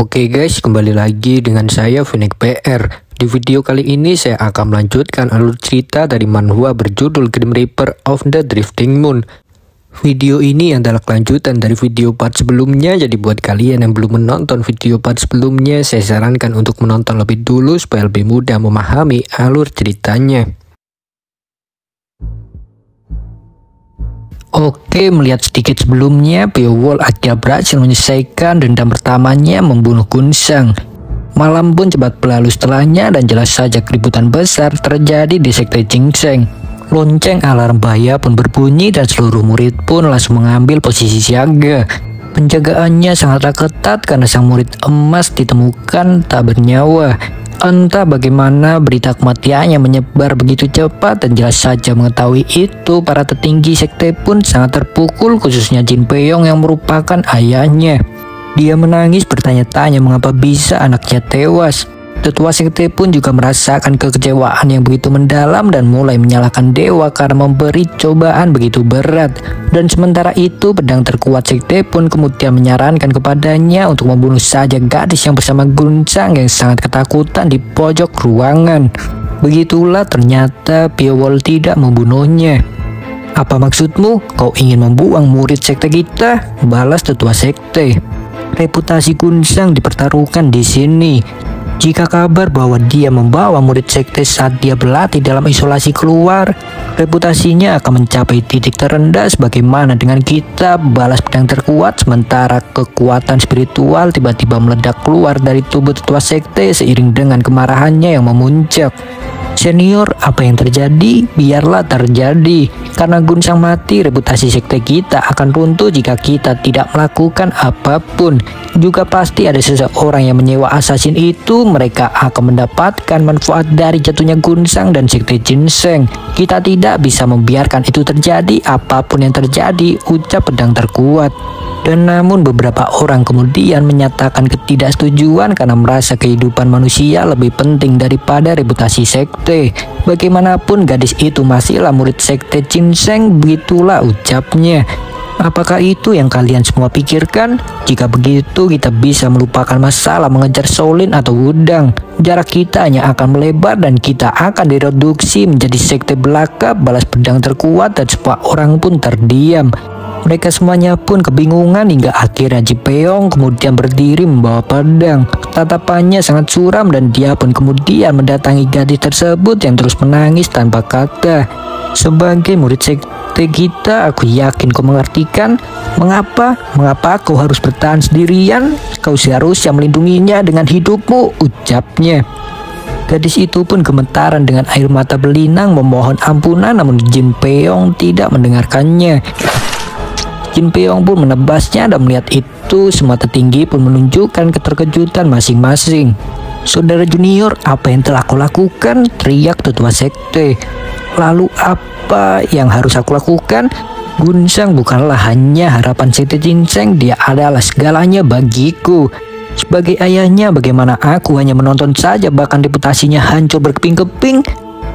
Oke guys, kembali lagi dengan saya Vinek PR. Di video kali ini saya akan melanjutkan alur cerita dari manhwa berjudul Grim Reaper of the Drifting Moon. Video ini adalah kelanjutan dari video part sebelumnya, jadi buat kalian yang belum menonton video part sebelumnya, saya sarankan untuk menonton lebih dulu supaya lebih mudah memahami alur ceritanya. Oke, melihat sedikit sebelumnya, Beowulf akhirnya berhasil menyelesaikan dendam pertamanya membunuh Gunsang. Malam pun cepat berlalu setelahnya dan jelas saja keributan besar terjadi di sekte Jingseng. Lonceng alarm bahaya pun berbunyi dan seluruh murid pun langsung mengambil posisi siaga. Penjagaannya sangatlah ketat karena sang murid emas ditemukan tak bernyawa. Entah bagaimana berita kematiannya menyebar begitu cepat dan jelas saja mengetahui itu para tertinggi sekte pun sangat terpukul khususnya Jin Peyong yang merupakan ayahnya. Dia menangis bertanya-tanya mengapa bisa anaknya tewas. Tetua sekte pun juga merasakan kekecewaan yang begitu mendalam dan mulai menyalahkan dewa karena memberi cobaan begitu berat. Dan sementara itu pedang terkuat sekte pun kemudian menyarankan kepadanya untuk membunuh saja gadis yang bersama guncang yang sangat ketakutan di pojok ruangan. Begitulah ternyata Piowol tidak membunuhnya. Apa maksudmu? Kau ingin membuang murid sekte kita? Balas tetua sekte. Reputasi Gunsang dipertaruhkan di sini. Jika kabar bahwa dia membawa murid sekte saat dia berlatih dalam isolasi keluar, reputasinya akan mencapai titik terendah sebagaimana dengan kita balas pedang terkuat sementara kekuatan spiritual tiba-tiba meledak keluar dari tubuh tetua sekte seiring dengan kemarahannya yang memuncak. Senior, apa yang terjadi? Biarlah terjadi. Karena Gunsang mati, reputasi sekte kita akan runtuh jika kita tidak melakukan apa pun. Juga pasti ada seseorang yang menyewa assassin itu, mereka akan mendapatkan manfaat dari jatuhnya Gunsang dan sekte Jinseng. Kita tidak bisa membiarkan itu terjadi, apa pun yang terjadi, ucap pedang terkuat. Dan namun beberapa orang kemudian menyatakan ketidaksetujuan karena merasa kehidupan manusia lebih penting daripada reputasi sekte. Bagaimanapun gadis itu masihlah murid sekte Jinseng, begitulah ucapnya. Apakah itu yang kalian semua pikirkan? Jika begitu kita bisa melupakan masalah mengejar Solin atau Wudang. Jarak kita hanya akan melebar dan kita akan direduksi menjadi sekte belaka balas pedang terkuat dan semua orang pun terdiam. Mereka semuanya pun kebingungan hingga akhirnya Jipeong kemudian berdiri membawa pedang. Tatapannya sangat suram dan dia pun kemudian mendatangi gadis tersebut yang terus menangis tanpa kata. Sebagai murid sekte kita, aku yakin kau mengertikan mengapa, mengapa kau harus bertahan sendirian. Kau seharusnya melindunginya dengan hidupmu, ucapnya. Gadis itu pun gemetaran dengan air mata berlinang memohon ampunan namun Jin Peong tidak mendengarkannya. Jin Pyong pun menebasnya dan melihat itu semua tertinggi pun menunjukkan keterkejutan masing-masing. Saudara junior, apa yang telah kau lakukan? Teriak tetua sekte. Lalu apa yang harus aku lakukan? Gunsang bukanlah hanya harapan sekte Jinseng, dia adalah segalanya bagiku. Sebagai ayahnya, bagaimana aku hanya menonton saja bahkan reputasinya hancur berkeping-keping?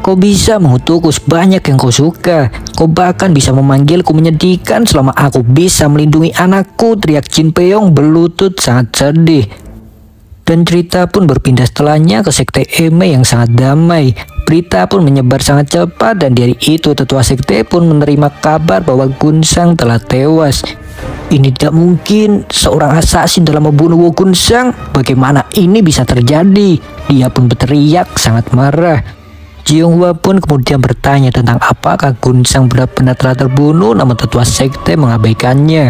Kau bisa mengutukku sebanyak yang kau suka. Kau bahkan bisa memanggilku menyedihkan selama aku bisa melindungi anakku. Teriak Jin Peong berlutut sangat sedih. Dan cerita pun berpindah setelahnya ke sekte Eme yang sangat damai. Berita pun menyebar sangat cepat dan dari itu tetua sekte pun menerima kabar bahwa Gunsang telah tewas. Ini tidak mungkin, seorang asasin dalam membunuh Wo Gunsang. Bagaimana ini bisa terjadi? Dia pun berteriak sangat marah. Jiunghua pun kemudian bertanya tentang apakah Gunsang benar-benar telah terbunuh namun tetua sekte mengabaikannya.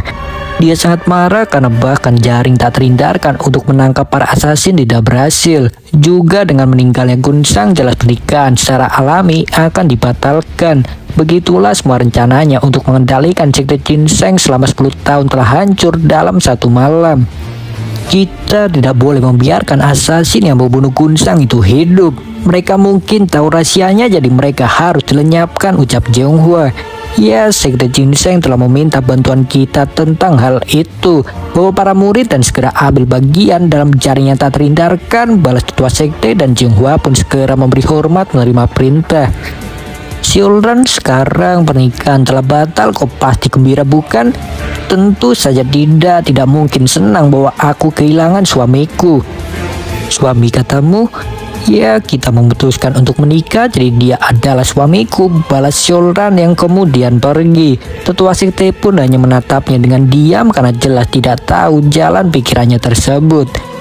Dia sangat marah karena bahkan jaring tak terhindarkan untuk menangkap para assassin tidak berhasil. Juga dengan meninggalnya Gunsang jelas pernikahan secara alami akan dibatalkan. Begitulah semua rencananya untuk mengendalikan sekte Jinseng selama 10 tahun telah hancur dalam satu malam. Kita tidak boleh membiarkan assassin yang membunuh Gunsang itu hidup. Mereka mungkin tahu rahasianya jadi mereka harus dilenyapkan ucap Jeonghua. Ya, Sekte Jinseng telah meminta bantuan kita tentang hal itu. Bawa para murid dan segera ambil bagian dalam jaring yang tak terhindarkan. Balas ketua Sekte dan Jeonghua pun segera memberi hormat menerima perintah. Siulran sekarang pernikahan telah batal, kau pasti gembira bukan? Tentu saja tidak, tidak mungkin senang bahwa aku kehilangan suamiku. Suami katamu, ya kita memutuskan untuk menikah jadi dia adalah suamiku, balas Syolran yang kemudian pergi. Tetua sekte pun hanya menatapnya dengan diam karena jelas tidak tahu jalan pikirannya tersebut.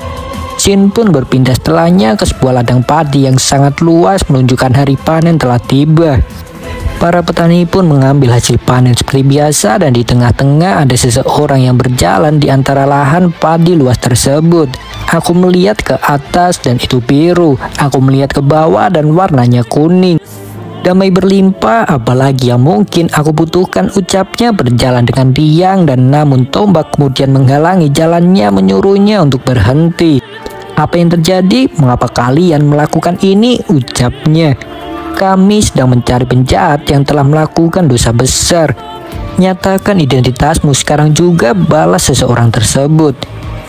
Shin pun berpindah setelahnya ke sebuah ladang padi yang sangat luas menunjukkan hari panen telah tiba. Para petani pun mengambil hasil panen seperti biasa dan di tengah-tengah ada seseorang yang berjalan di antara lahan padi luas tersebut. Aku melihat ke atas dan itu biru. Aku melihat ke bawah dan warnanya kuning. Damai berlimpah, apalagi yang mungkin aku butuhkan ucapnya berjalan dengan riang dan namun tombak kemudian menghalangi jalannya menyuruhnya untuk berhenti. Apa yang terjadi? Mengapa kalian melakukan ini? Ucapnya. Kami sedang mencari penjahat yang telah melakukan dosa besar. Nyatakan identitasmu sekarang juga balas seseorang tersebut.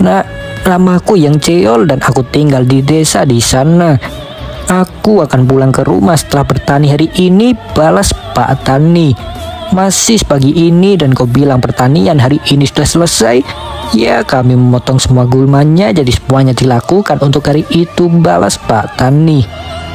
Nah, namaku yang Ceol dan aku tinggal di desa di sana. Aku akan pulang ke rumah setelah bertani hari ini, balas Pak Tani. Masih pagi ini dan kau bilang pertanian hari ini sudah selesai? Ya, kami memotong semua gulmanya jadi semuanya dilakukan untuk hari itu, balas Pak Tani.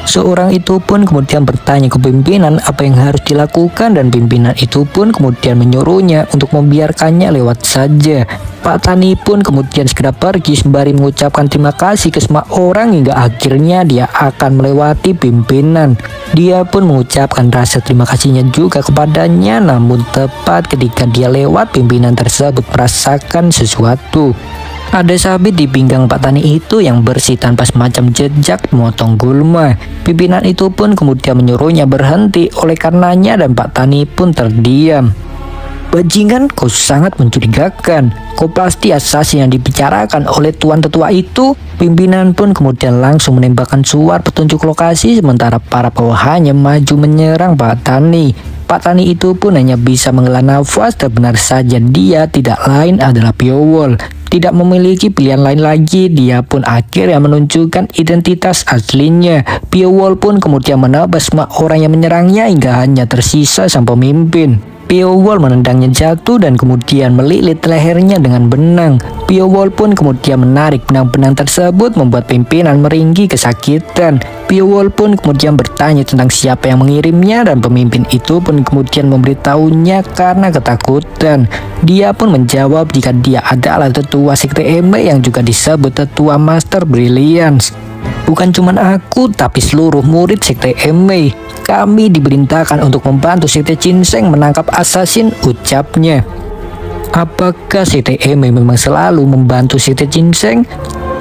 Seorang itu pun kemudian bertanya ke pimpinan apa yang harus dilakukan dan pimpinan itu pun kemudian menyuruhnya untuk membiarkannya lewat saja. Pak Tani pun kemudian segera pergi sembari mengucapkan terima kasih ke semua orang hingga akhirnya dia akan melewati pimpinan. Dia pun mengucapkan rasa terima kasihnya juga kepadanya namun tepat ketika dia lewat pimpinan tersebut merasakan sesuatu. Ada sabit di pinggang Pak Tani itu yang bersih tanpa semacam jejak memotong gulma. Pimpinan itu pun kemudian menyuruhnya berhenti oleh karenanya dan Pak Tani pun terdiam. Bajingan, kau sangat mencurigakan. Kau pasti asasi yang dibicarakan oleh tuan tetua itu. Pimpinan pun kemudian langsung menembakkan suar petunjuk lokasi sementara para bawahannya maju menyerang Pak Tani. Pak Tani itu pun hanya bisa menghela nafas dan benar saja dia tidak lain adalah Piowol tidak memiliki pilihan lain lagi, dia pun akhirnya menunjukkan identitas aslinya. Piowol pun kemudian menebas semua orang yang menyerangnya hingga hanya tersisa sang pemimpin. Piowol menendangnya jatuh dan kemudian melilit lehernya dengan benang. Piowol pun kemudian menarik benang-benang tersebut membuat pimpinan meringgi kesakitan. Piowol pun kemudian bertanya tentang siapa yang mengirimnya dan pemimpin itu pun kemudian memberitahunya karena ketakutan. Dia pun menjawab jika dia adalah tetua sekte Eme yang juga disebut tetua Master Brilliance. Bukan cuma aku, tapi seluruh murid sekte Eme. Kami diperintahkan untuk membantu sekte Cinseng menangkap assassin, ucapnya. Apakah sekte Eme memang selalu membantu sekte Cinseng?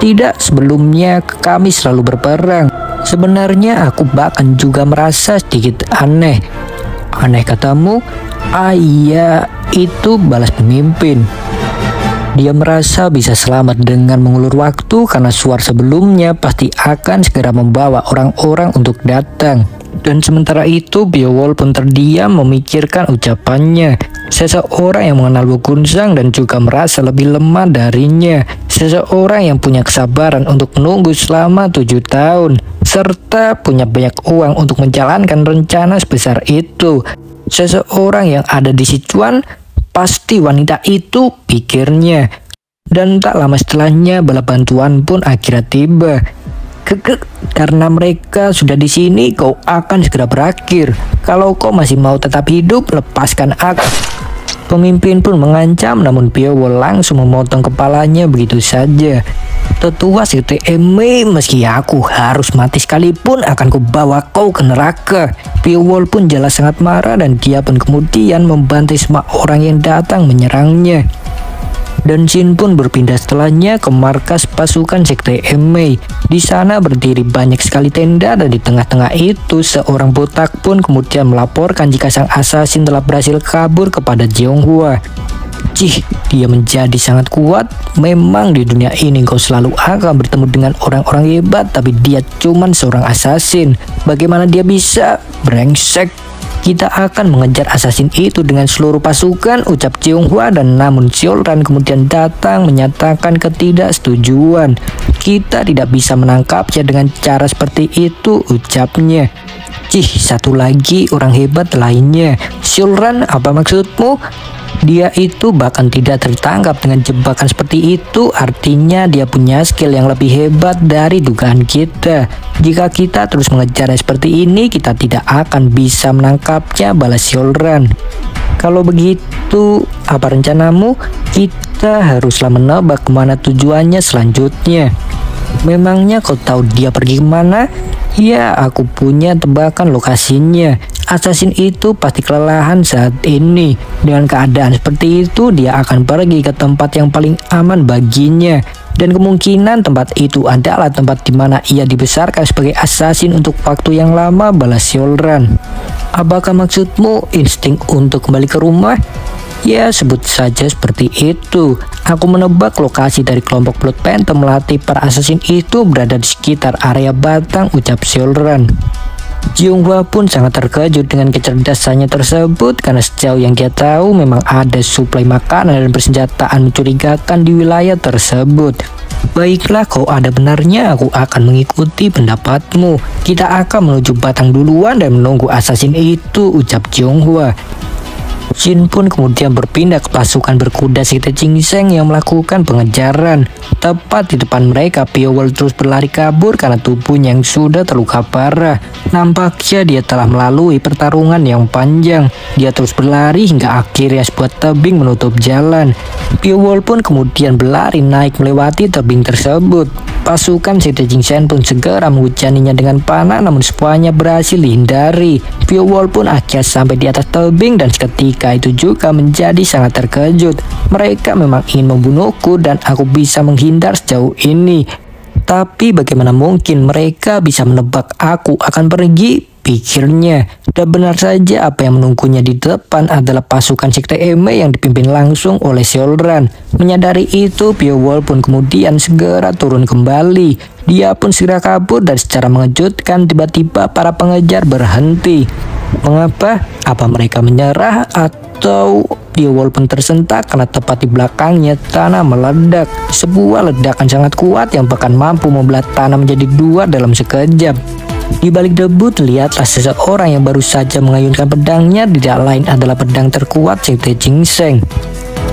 Tidak, sebelumnya kami selalu berperang. Sebenarnya aku bahkan juga merasa sedikit aneh. Aneh katamu? Ah iya, itu balas pemimpin. Dia merasa bisa selamat dengan mengulur waktu karena suar sebelumnya pasti akan segera membawa orang-orang untuk datang. Dan sementara itu, Beowulf pun terdiam memikirkan ucapannya. Seseorang yang mengenal Wukunsang dan juga merasa lebih lemah darinya. Seseorang yang punya kesabaran untuk menunggu selama tujuh tahun. Serta punya banyak uang untuk menjalankan rencana sebesar itu. Seseorang yang ada di Sichuan Pasti wanita itu pikirnya. Dan tak lama setelahnya bala bantuan pun akhirnya tiba. Kekek, karena mereka sudah di sini, kau akan segera berakhir. Kalau kau masih mau tetap hidup, lepaskan aku. Pemimpin pun mengancam namun Piowo langsung memotong kepalanya begitu saja. Tetua CTME meski aku harus mati sekalipun akan kubawa kau ke neraka. Piowol pun jelas sangat marah dan dia pun kemudian membantai semua orang yang datang menyerangnya dan Jin pun berpindah setelahnya ke markas pasukan sekte Emei. Di sana berdiri banyak sekali tenda dan di tengah-tengah itu seorang botak pun kemudian melaporkan jika sang assassin telah berhasil kabur kepada Jeonghua. Cih, dia menjadi sangat kuat. Memang di dunia ini kau selalu akan bertemu dengan orang-orang hebat, tapi dia cuma seorang assassin. Bagaimana dia bisa? Brengsek. Kita akan mengejar assassin itu dengan seluruh pasukan, ucap Hua dan namun Xiolran kemudian datang menyatakan ketidaksetujuan. Kita tidak bisa menangkapnya dengan cara seperti itu, ucapnya. Cih, satu lagi orang hebat lainnya. Xiolran, apa maksudmu? Dia itu bahkan tidak tertangkap dengan jebakan seperti itu Artinya dia punya skill yang lebih hebat dari dugaan kita Jika kita terus mengejar seperti ini Kita tidak akan bisa menangkapnya balas Yolran Kalau begitu apa rencanamu? Kita haruslah menebak ke mana tujuannya selanjutnya Memangnya kau tahu dia pergi ke mana? Ya, aku punya tebakan lokasinya. Assassin itu pasti kelelahan saat ini. Dengan keadaan seperti itu, dia akan pergi ke tempat yang paling aman baginya. Dan kemungkinan tempat itu adalah tempat di mana ia dibesarkan sebagai assassin untuk waktu yang lama balas Yolran. Apakah maksudmu insting untuk kembali ke rumah? Ya, sebut saja seperti itu. Aku menebak lokasi dari kelompok Blood Phantom melatih para assassin itu berada di sekitar area Batang, ucap Xiaoran. Jiunghua pun sangat terkejut dengan kecerdasannya tersebut karena sejauh yang dia tahu memang ada suplai makanan dan persenjataan mencurigakan di wilayah tersebut. Baiklah kau ada benarnya aku akan mengikuti pendapatmu. Kita akan menuju Batang duluan dan menunggu assassin itu ucap Jiunghua. Jin pun kemudian berpindah ke pasukan berkuda Sekte Jingseng yang melakukan pengejaran. Tepat di depan mereka, Piowol terus berlari kabur karena tubuhnya yang sudah terluka parah. Nampaknya dia telah melalui pertarungan yang panjang. Dia terus berlari hingga akhirnya sebuah tebing menutup jalan. Piowol pun kemudian berlari naik melewati tebing tersebut. Pasukan Sekte Jingsen pun segera menghujaninya dengan panah namun semuanya berhasil dihindari. Piowol pun akhirnya sampai di atas tebing dan seketika mereka itu juga menjadi sangat terkejut. Mereka memang ingin membunuhku dan aku bisa menghindar sejauh ini. Tapi bagaimana mungkin mereka bisa menebak aku akan pergi? Pikirnya. Dan benar saja apa yang menunggunya di depan adalah pasukan Sekte Eme yang dipimpin langsung oleh Seolran. Menyadari itu, Piowol pun kemudian segera turun kembali. Dia pun segera kabur dan secara mengejutkan tiba-tiba para pengejar berhenti. Mengapa? Apa mereka menyerah atau dia walaupun tersentak karena tepat di belakangnya tanah meledak. Sebuah ledakan sangat kuat yang bahkan mampu membelah tanah menjadi dua dalam sekejap. Di balik debu terlihatlah seseorang yang baru saja mengayunkan pedangnya tidak lain adalah pedang terkuat Sekte Jingseng.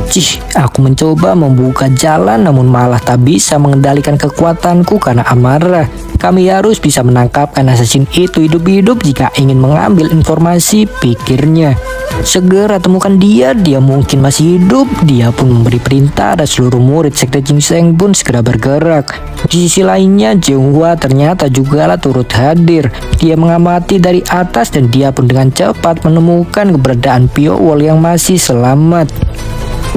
Cih, aku mencoba membuka jalan namun malah tak bisa mengendalikan kekuatanku karena amarah. Kami harus bisa menangkapkan assassin itu hidup-hidup jika ingin mengambil informasi pikirnya. Segera temukan dia, dia mungkin masih hidup. Dia pun memberi perintah dan seluruh murid Sekte Jingseng pun segera bergerak. Di sisi lainnya, Jeonghua ternyata juga lah turut hadir. Dia mengamati dari atas dan dia pun dengan cepat menemukan keberadaan Pio Wall yang masih selamat.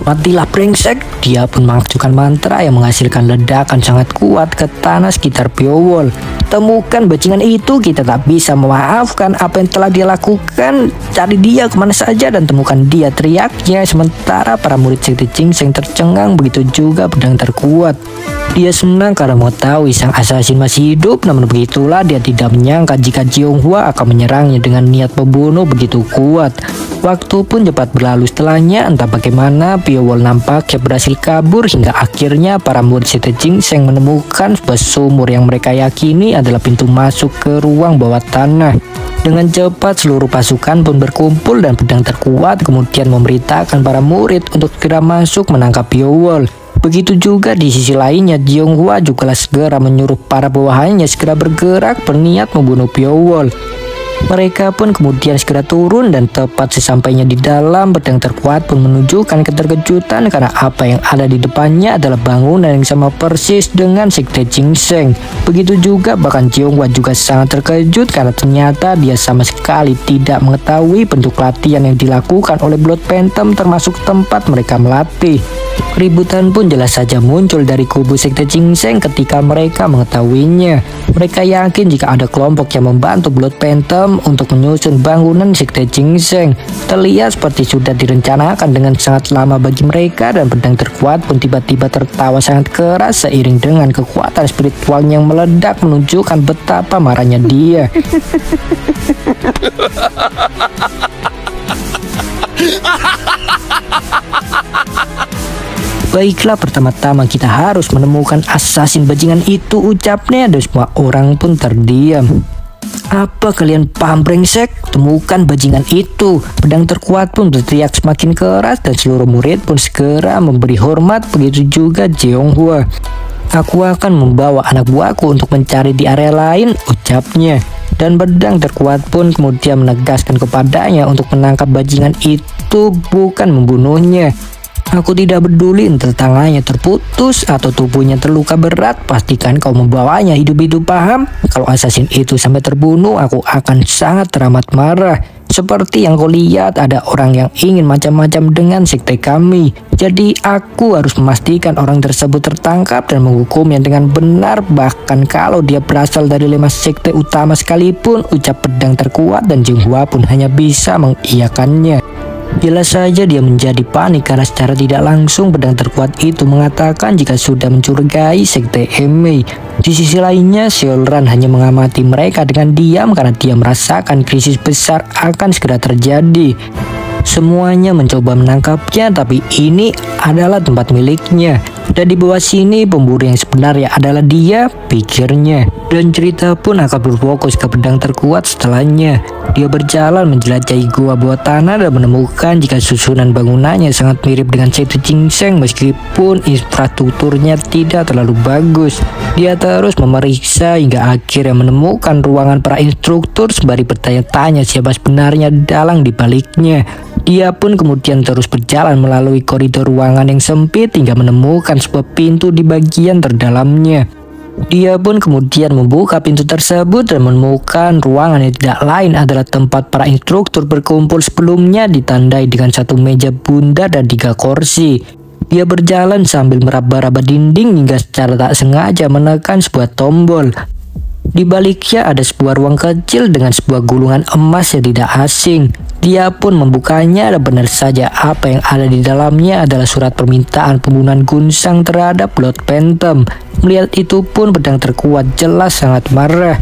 Matilah brengsek. Dia pun mengajukan mantra yang menghasilkan ledakan sangat kuat ke tanah sekitar Piowol. Temukan bajingan itu, kita tak bisa memaafkan apa yang telah dia lakukan. Cari dia ke mana saja dan temukan dia teriaknya. Sementara para murid Sekte yang tercengang begitu juga pedang terkuat. Dia senang karena mau tahu sang assassin masih hidup, namun begitulah dia tidak menyangka jika Hua akan menyerangnya dengan niat pembunuh begitu kuat. Waktu pun cepat berlalu setelahnya, entah bagaimana Piowol nampaknya berhasil kabur hingga akhirnya para murid Sete Jingseng menemukan sebuah sumur yang mereka yakini adalah pintu masuk ke ruang bawah tanah. Dengan cepat seluruh pasukan pun berkumpul dan pedang terkuat kemudian memberitakan para murid untuk segera masuk menangkap Piowol. Begitu juga di sisi lainnya, Jianghua juga segera menyuruh para bawahannya segera bergerak berniat membunuh Piowol. Mereka pun kemudian segera turun dan tepat sesampainya di dalam pedang terkuat pun menunjukkan keterkejutan karena apa yang ada di depannya adalah bangunan yang sama persis dengan Sekte Jingseng. Begitu juga bahkan Jiongwa juga sangat terkejut karena ternyata dia sama sekali tidak mengetahui bentuk latihan yang dilakukan oleh Blood Phantom termasuk tempat mereka melatih. Keributan pun jelas saja muncul dari kubu Sekte Jingseng ketika mereka mengetahuinya. Mereka yakin jika ada kelompok yang membantu Blood Phantom untuk menyusun bangunan Sekte Jingseng. Terlihat seperti sudah direncanakan dengan sangat lama bagi mereka dan pedang terkuat pun tiba-tiba tertawa sangat keras seiring dengan kekuatan spiritual yang meledak menunjukkan betapa marahnya dia. Baiklah pertama-tama kita harus menemukan assassin bajingan itu ucapnya dan semua orang pun terdiam. Apa kalian paham brengsek? Temukan bajingan itu. Pedang terkuat pun berteriak semakin keras dan seluruh murid pun segera memberi hormat begitu juga Jeonghua. Aku akan membawa anak buahku untuk mencari di area lain, ucapnya. Dan pedang terkuat pun kemudian menegaskan kepadanya untuk menangkap bajingan itu bukan membunuhnya. Aku tidak peduli entah tangannya terputus atau tubuhnya terluka berat, pastikan kau membawanya hidup-hidup paham. Kalau assassin itu sampai terbunuh, aku akan sangat teramat marah. Seperti yang kau lihat, ada orang yang ingin macam-macam dengan sekte kami. Jadi aku harus memastikan orang tersebut tertangkap dan menghukumnya dengan benar. Bahkan kalau dia berasal dari lima sekte utama sekalipun, ucap pedang terkuat dan Jinghua pun hanya bisa mengiyakannya. Jelas saja dia menjadi panik karena secara tidak langsung pedang terkuat itu mengatakan jika sudah mencurigai sekte Emei. Di sisi lainnya, Seolran hanya mengamati mereka dengan diam karena dia merasakan krisis besar akan segera terjadi. Semuanya mencoba menangkapnya tapi ini adalah tempat miliknya. Dan di bawah sini pemburu yang sebenarnya adalah dia, pikirnya. Dan cerita pun akan berfokus ke pedang terkuat setelahnya. Dia berjalan menjelajahi gua bawah tanah dan menemukan jika susunan bangunannya sangat mirip dengan Setu Jingseng meskipun infrastrukturnya tidak terlalu bagus. Dia terus memeriksa hingga akhirnya menemukan ruangan para instruktur sembari bertanya-tanya siapa sebenarnya dalang di baliknya. Dia pun kemudian terus berjalan melalui koridor ruangan yang sempit hingga menemukan sebuah pintu di bagian terdalamnya. Dia pun kemudian membuka pintu tersebut dan menemukan ruangan yang tidak lain adalah tempat para instruktur berkumpul sebelumnya ditandai dengan satu meja bunda dan tiga kursi. Dia berjalan sambil meraba-raba dinding hingga secara tak sengaja menekan sebuah tombol. Di baliknya ada sebuah ruang kecil dengan sebuah gulungan emas yang tidak asing. Dia pun membukanya dan benar saja apa yang ada di dalamnya adalah surat permintaan pembunuhan Gunsang terhadap Lord Phantom. Melihat itu pun pedang terkuat jelas sangat marah.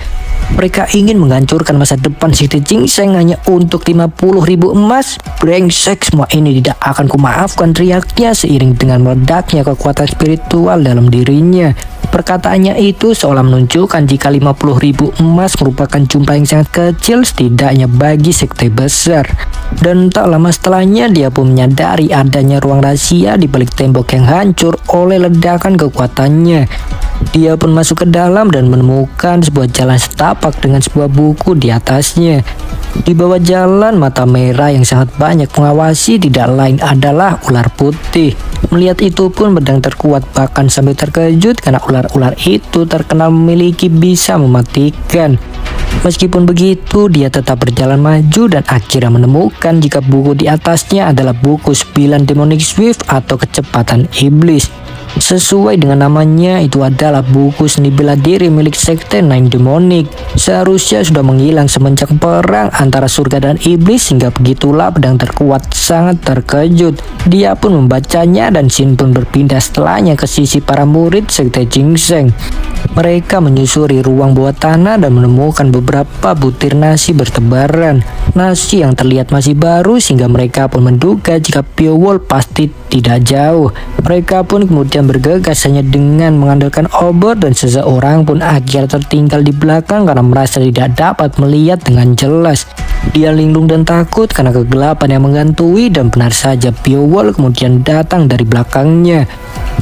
Mereka ingin menghancurkan masa depan Siti Jingseng hanya untuk 50 ribu emas. Brengsek semua ini tidak akan kumaafkan teriaknya seiring dengan meledaknya kekuatan spiritual dalam dirinya. Perkataannya itu seolah menunjukkan jika 50 ribu emas merupakan jumlah yang sangat kecil setidaknya bagi sekte besar. Dan tak lama setelahnya dia pun menyadari adanya ruang rahasia di balik tembok yang hancur oleh ledakan kekuatannya. Dia pun masuk ke dalam dan menemukan sebuah jalan setapak dengan sebuah buku di atasnya. Di bawah jalan mata merah yang sangat banyak mengawasi tidak lain adalah ular putih. Melihat itu pun pedang terkuat bahkan sampai terkejut karena ular-ular itu terkenal memiliki bisa mematikan. Meskipun begitu, dia tetap berjalan maju dan akhirnya menemukan jika buku di atasnya adalah buku 9 Demonic Swift atau kecepatan iblis. Sesuai dengan namanya, itu adalah buku seni bela diri milik sekte Nine Demonic. Seharusnya sudah menghilang semenjak perang antara surga dan iblis hingga begitulah pedang terkuat sangat terkejut. Dia pun membacanya dan Shin pun berpindah setelahnya ke sisi para murid sekte Jingseng. Mereka menyusuri ruang bawah tanah dan menemukan beberapa butir nasi bertebaran. Nasi yang terlihat masih baru sehingga mereka pun menduga jika Piowol pasti tidak jauh. Mereka pun kemudian bergegas hanya dengan mengandalkan obor dan seseorang pun akhirnya tertinggal di belakang karena merasa tidak dapat melihat dengan jelas. Dia linglung dan takut karena kegelapan yang menggantui dan benar saja Piowol kemudian datang dari belakangnya.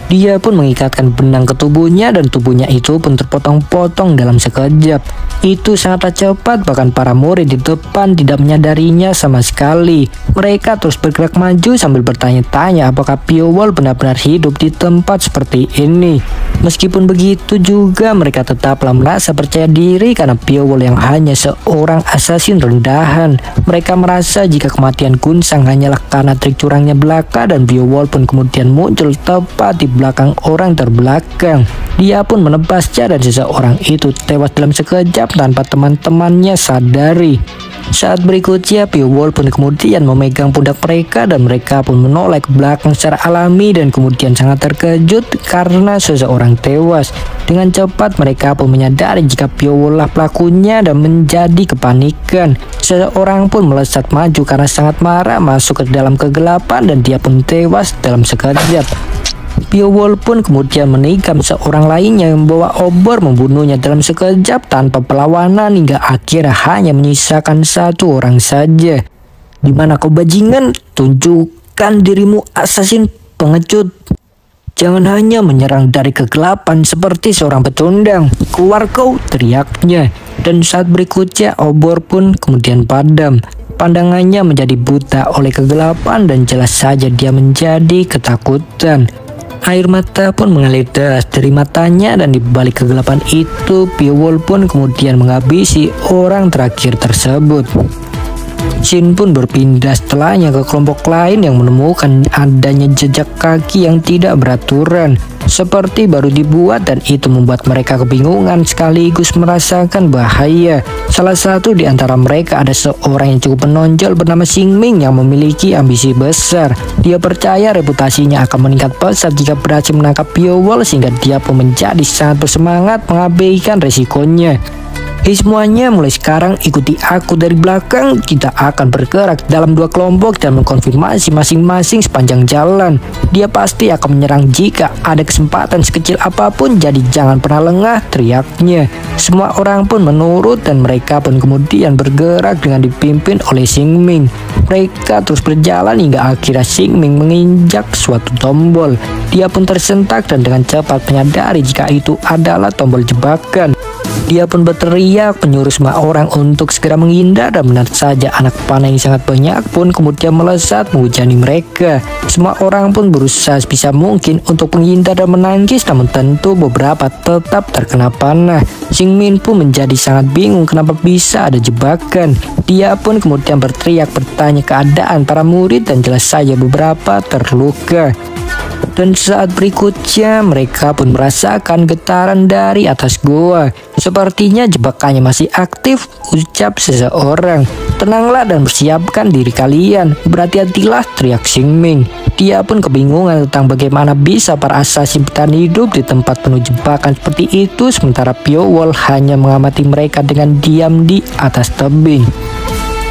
Dia pun mengikatkan benang ke tubuhnya dan tubuhnya itu pun terpotong-potong dalam sekejap. Itu sangatlah cepat bahkan para murid di depan tidak menyadarinya sama sekali. Mereka terus bergerak maju sambil bertanya-tanya apakah Piowol benar-benar hidup di tempat seperti ini. Meskipun begitu juga mereka tetaplah merasa percaya diri karena Piowol yang hanya seorang asasin Mereka merasa jika kematian Gunsang hanyalah karena trik curangnya belaka dan Piowol pun kemudian muncul tepat di belakang orang terbelakang. Dia pun menebasnya dan seseorang itu tewas dalam sekejap tanpa teman-temannya sadari. Saat berikutnya, Piowol pun kemudian memegang pundak mereka dan mereka pun menoleh ke belakang secara alami dan kemudian sangat terkejut karena seseorang tewas. Dengan cepat mereka pun menyadari jika Piowol lah pelakunya dan menjadi kepanikan. Seseorang pun melesat maju karena sangat marah masuk ke dalam kegelapan dan dia pun tewas dalam sekejap. Wol pun kemudian menikam seorang lainnya yang membawa obor membunuhnya dalam sekejap tanpa perlawanan hingga akhirnya hanya menyisakan satu orang saja. Di mana kau bajingan? Tunjukkan dirimu assassin pengecut. Jangan hanya menyerang dari kegelapan seperti seorang petundang. Keluar kau, teriaknya. Dan saat berikutnya obor pun kemudian padam. Pandangannya menjadi buta oleh kegelapan dan jelas saja dia menjadi ketakutan. Air mata pun mengalir deras dari matanya dan di balik kegelapan itu Piwol pun kemudian menghabisi orang terakhir tersebut. Shin pun berpindah setelahnya ke kelompok lain yang menemukan adanya jejak kaki yang tidak beraturan seperti baru dibuat dan itu membuat mereka kebingungan sekaligus merasakan bahaya. Salah satu di antara mereka ada seorang yang cukup menonjol bernama Xing Ming yang memiliki ambisi besar. Dia percaya reputasinya akan meningkat pesat jika berhasil menangkap Pio Wall sehingga dia pun menjadi sangat bersemangat mengabaikan resikonya. Hei semuanya, mulai sekarang ikuti aku dari belakang. Kita akan bergerak dalam dua kelompok dan mengkonfirmasi masing-masing sepanjang jalan. Dia pasti akan menyerang jika ada kesempatan sekecil apa pun, jadi jangan pernah lengah, teriaknya. Semua orang pun menurut dan mereka pun kemudian bergerak dengan dipimpin oleh Xing Ming. Mereka terus berjalan hingga akhirnya Xing Ming menginjak suatu tombol. Dia pun tersentak dan dengan cepat menyadari jika itu adalah tombol jebakan. Dia pun berteriak menyuruh semua orang untuk segera menghindar dan benar saja anak panah yang sangat banyak pun kemudian melesat menghujani mereka. Semua orang pun berusaha sebisa mungkin untuk menghindar dan menangkis namun tentu beberapa tetap terkena panah. Xing Min pun menjadi sangat bingung kenapa bisa ada jebakan. Dia pun kemudian berteriak bertanya keadaan para murid dan jelas saja beberapa terluka. Dan saat berikutnya mereka pun merasakan getaran dari atas goa. Sepertinya jebakannya masih aktif, ucap seseorang. Tenanglah dan persiapkan diri kalian. Berhati-hatilah teriak Xing Ming. Dia pun kebingungan tentang bagaimana bisa para assassin bertahan hidup di tempat penuh jebakan seperti itu sementara Pio Wall hanya mengamati mereka dengan diam di atas tebing.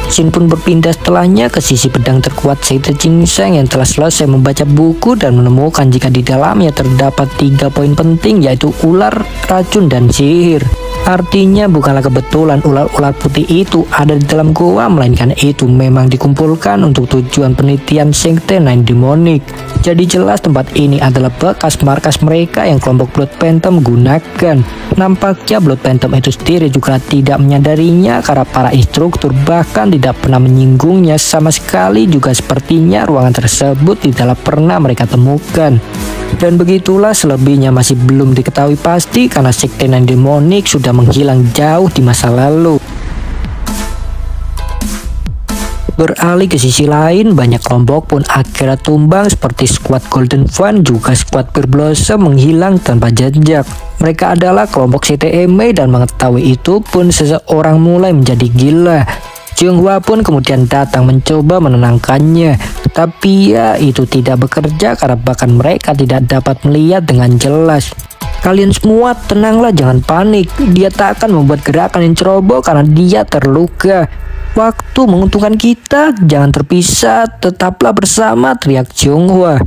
Shin pun berpindah setelahnya ke sisi pedang terkuat Jing Jingseng yang telah selesai membaca buku dan menemukan jika di dalamnya terdapat tiga poin penting yaitu ular, racun, dan sihir. Artinya bukanlah kebetulan ular-ular putih itu ada di dalam goa, melainkan itu memang dikumpulkan untuk tujuan penelitian Sekte Nine Demonic. Jadi jelas tempat ini adalah bekas markas mereka yang kelompok Blood Phantom gunakan. Nampaknya Blood Phantom itu sendiri juga tidak menyadarinya karena para instruktur bahkan tidak pernah menyinggungnya sama sekali juga sepertinya ruangan tersebut tidak pernah mereka temukan. Dan begitulah selebihnya masih belum diketahui pasti karena Sekte Nine Demonic sudah menghilang jauh di masa lalu. Beralih ke sisi lain, banyak kelompok pun akhirnya tumbang seperti squad Golden Fun juga squad Peer Blossom menghilang tanpa jejak. Mereka adalah kelompok CTME dan mengetahui itu pun seseorang mulai menjadi gila. Hua pun kemudian datang mencoba menenangkannya, tapi ya itu tidak bekerja karena bahkan mereka tidak dapat melihat dengan jelas. Kalian semua tenanglah jangan panik. Dia tak akan membuat gerakan yang ceroboh karena dia terluka. Waktu menguntungkan kita, jangan terpisah, tetaplah bersama, teriak Chonghua.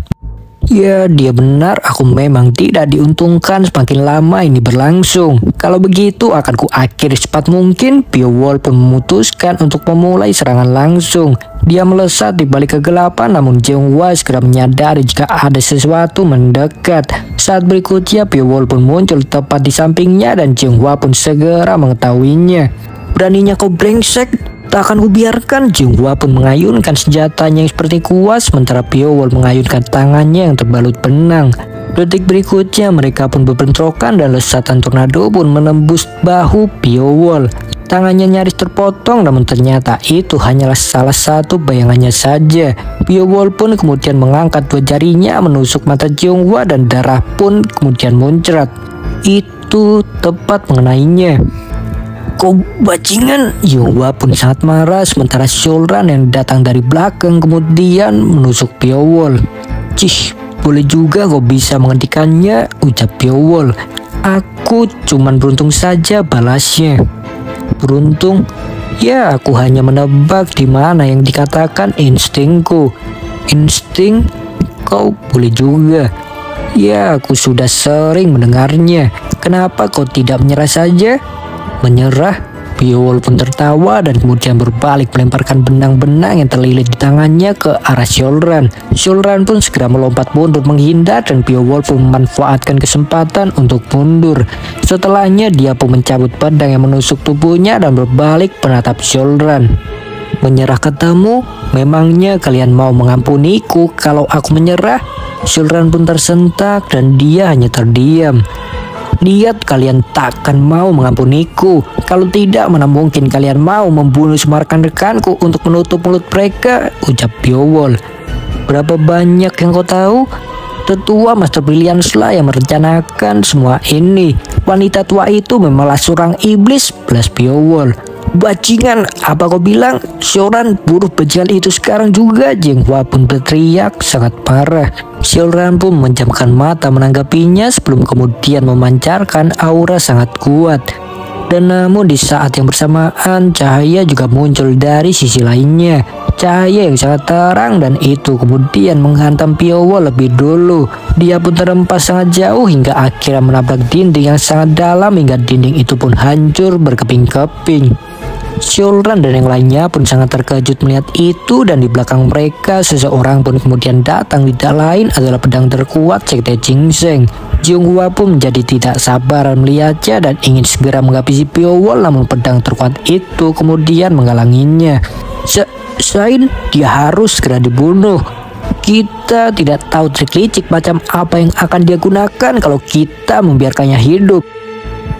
Ya, dia benar. Aku memang tidak diuntungkan semakin lama ini berlangsung. Kalau begitu, akan ku cepat mungkin. Pio Wall pun memutuskan untuk memulai serangan langsung. Dia melesat di balik kegelapan, namun Jung Wei segera menyadari jika ada sesuatu mendekat. Saat berikutnya, Pio Wall pun muncul tepat di sampingnya dan Jung Wei pun segera mengetahuinya. Beraninya kau brengsek, Tak akan kubiarkan Jinghua pun mengayunkan senjatanya yang seperti kuas sementara Piowol mengayunkan tangannya yang terbalut benang. Detik berikutnya mereka pun berbentrokan dan lesatan tornado pun menembus bahu Piowol. Tangannya nyaris terpotong namun ternyata itu hanyalah salah satu bayangannya saja. Piowol pun kemudian mengangkat dua jarinya menusuk mata Jinghua dan darah pun kemudian muncrat. Itu tepat mengenainya. Kau bajingan! Yowa pun sangat marah sementara Shulran yang datang dari belakang kemudian menusuk Piowol. Cih, boleh juga kau bisa menghentikannya, ucap Piowol. Aku cuman beruntung saja balasnya. Beruntung? Ya, aku hanya menebak di mana yang dikatakan instingku. Insting? Kau boleh juga. Ya, aku sudah sering mendengarnya. Kenapa kau tidak menyerah saja? Menyerah? Biowol pun tertawa dan kemudian berbalik melemparkan benang-benang yang terlilit di tangannya ke arah Shulran. Shulran pun segera melompat mundur menghindar dan Biowol pun memanfaatkan kesempatan untuk mundur. Setelahnya dia pun mencabut pedang yang menusuk tubuhnya dan berbalik menatap Shulran. Menyerah ketemu? Memangnya kalian mau mengampuniku kalau aku menyerah? Shulran pun tersentak dan dia hanya terdiam. Lihat kalian takkan mau mengampuniku. Kalau tidak, mana mungkin kalian mau membunuh semua rekan-rekanku untuk menutup mulut mereka, ucap Biowol. Berapa banyak yang kau tahu? Tetua Master Brilliance yang merencanakan semua ini. Wanita tua itu memanglah seorang iblis, belas Biowol. Bajingan, apa kau bilang? Sioran buruh bajingan itu sekarang juga Jenghua pun berteriak sangat parah. Sioran pun menjamkan mata menanggapinya sebelum kemudian memancarkan aura sangat kuat. Dan namun di saat yang bersamaan cahaya juga muncul dari sisi lainnya. Cahaya yang sangat terang dan itu kemudian menghantam Piowo lebih dulu. Dia pun terempas sangat jauh hingga akhirnya menabrak dinding yang sangat dalam hingga dinding itu pun hancur berkeping-keping. Shulran dan yang lainnya pun sangat terkejut melihat itu dan di belakang mereka seseorang pun kemudian datang tidak lain adalah pedang terkuat Sekte Jingseng. Jiunghua pun menjadi tidak sabar melihatnya dan ingin segera menghabisi Piowol namun pedang terkuat itu kemudian menghalanginya. Sain, dia harus segera dibunuh. Kita tidak tahu trik licik macam apa yang akan dia gunakan kalau kita membiarkannya hidup.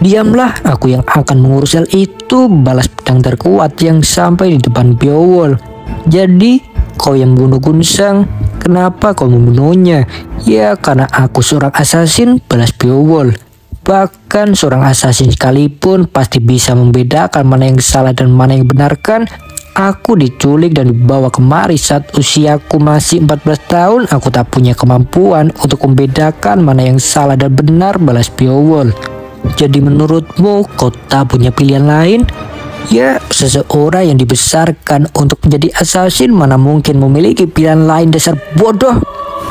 Diamlah, aku yang akan mengurus hal itu, balas pedang terkuat yang sampai di depan Beowulf. Jadi, kau yang bunuh Gunsang, kenapa kau membunuhnya? Ya, karena aku seorang assassin, balas Beowulf. Bahkan seorang assassin sekalipun pasti bisa membedakan mana yang salah dan mana yang benarkan. Aku diculik dan dibawa kemari saat usiaku masih 14 tahun. Aku tak punya kemampuan untuk membedakan mana yang salah dan benar balas Beowulf. Jadi menurutmu kota punya pilihan lain? Ya, seseorang yang dibesarkan untuk menjadi assassin mana mungkin memiliki pilihan lain dasar bodoh.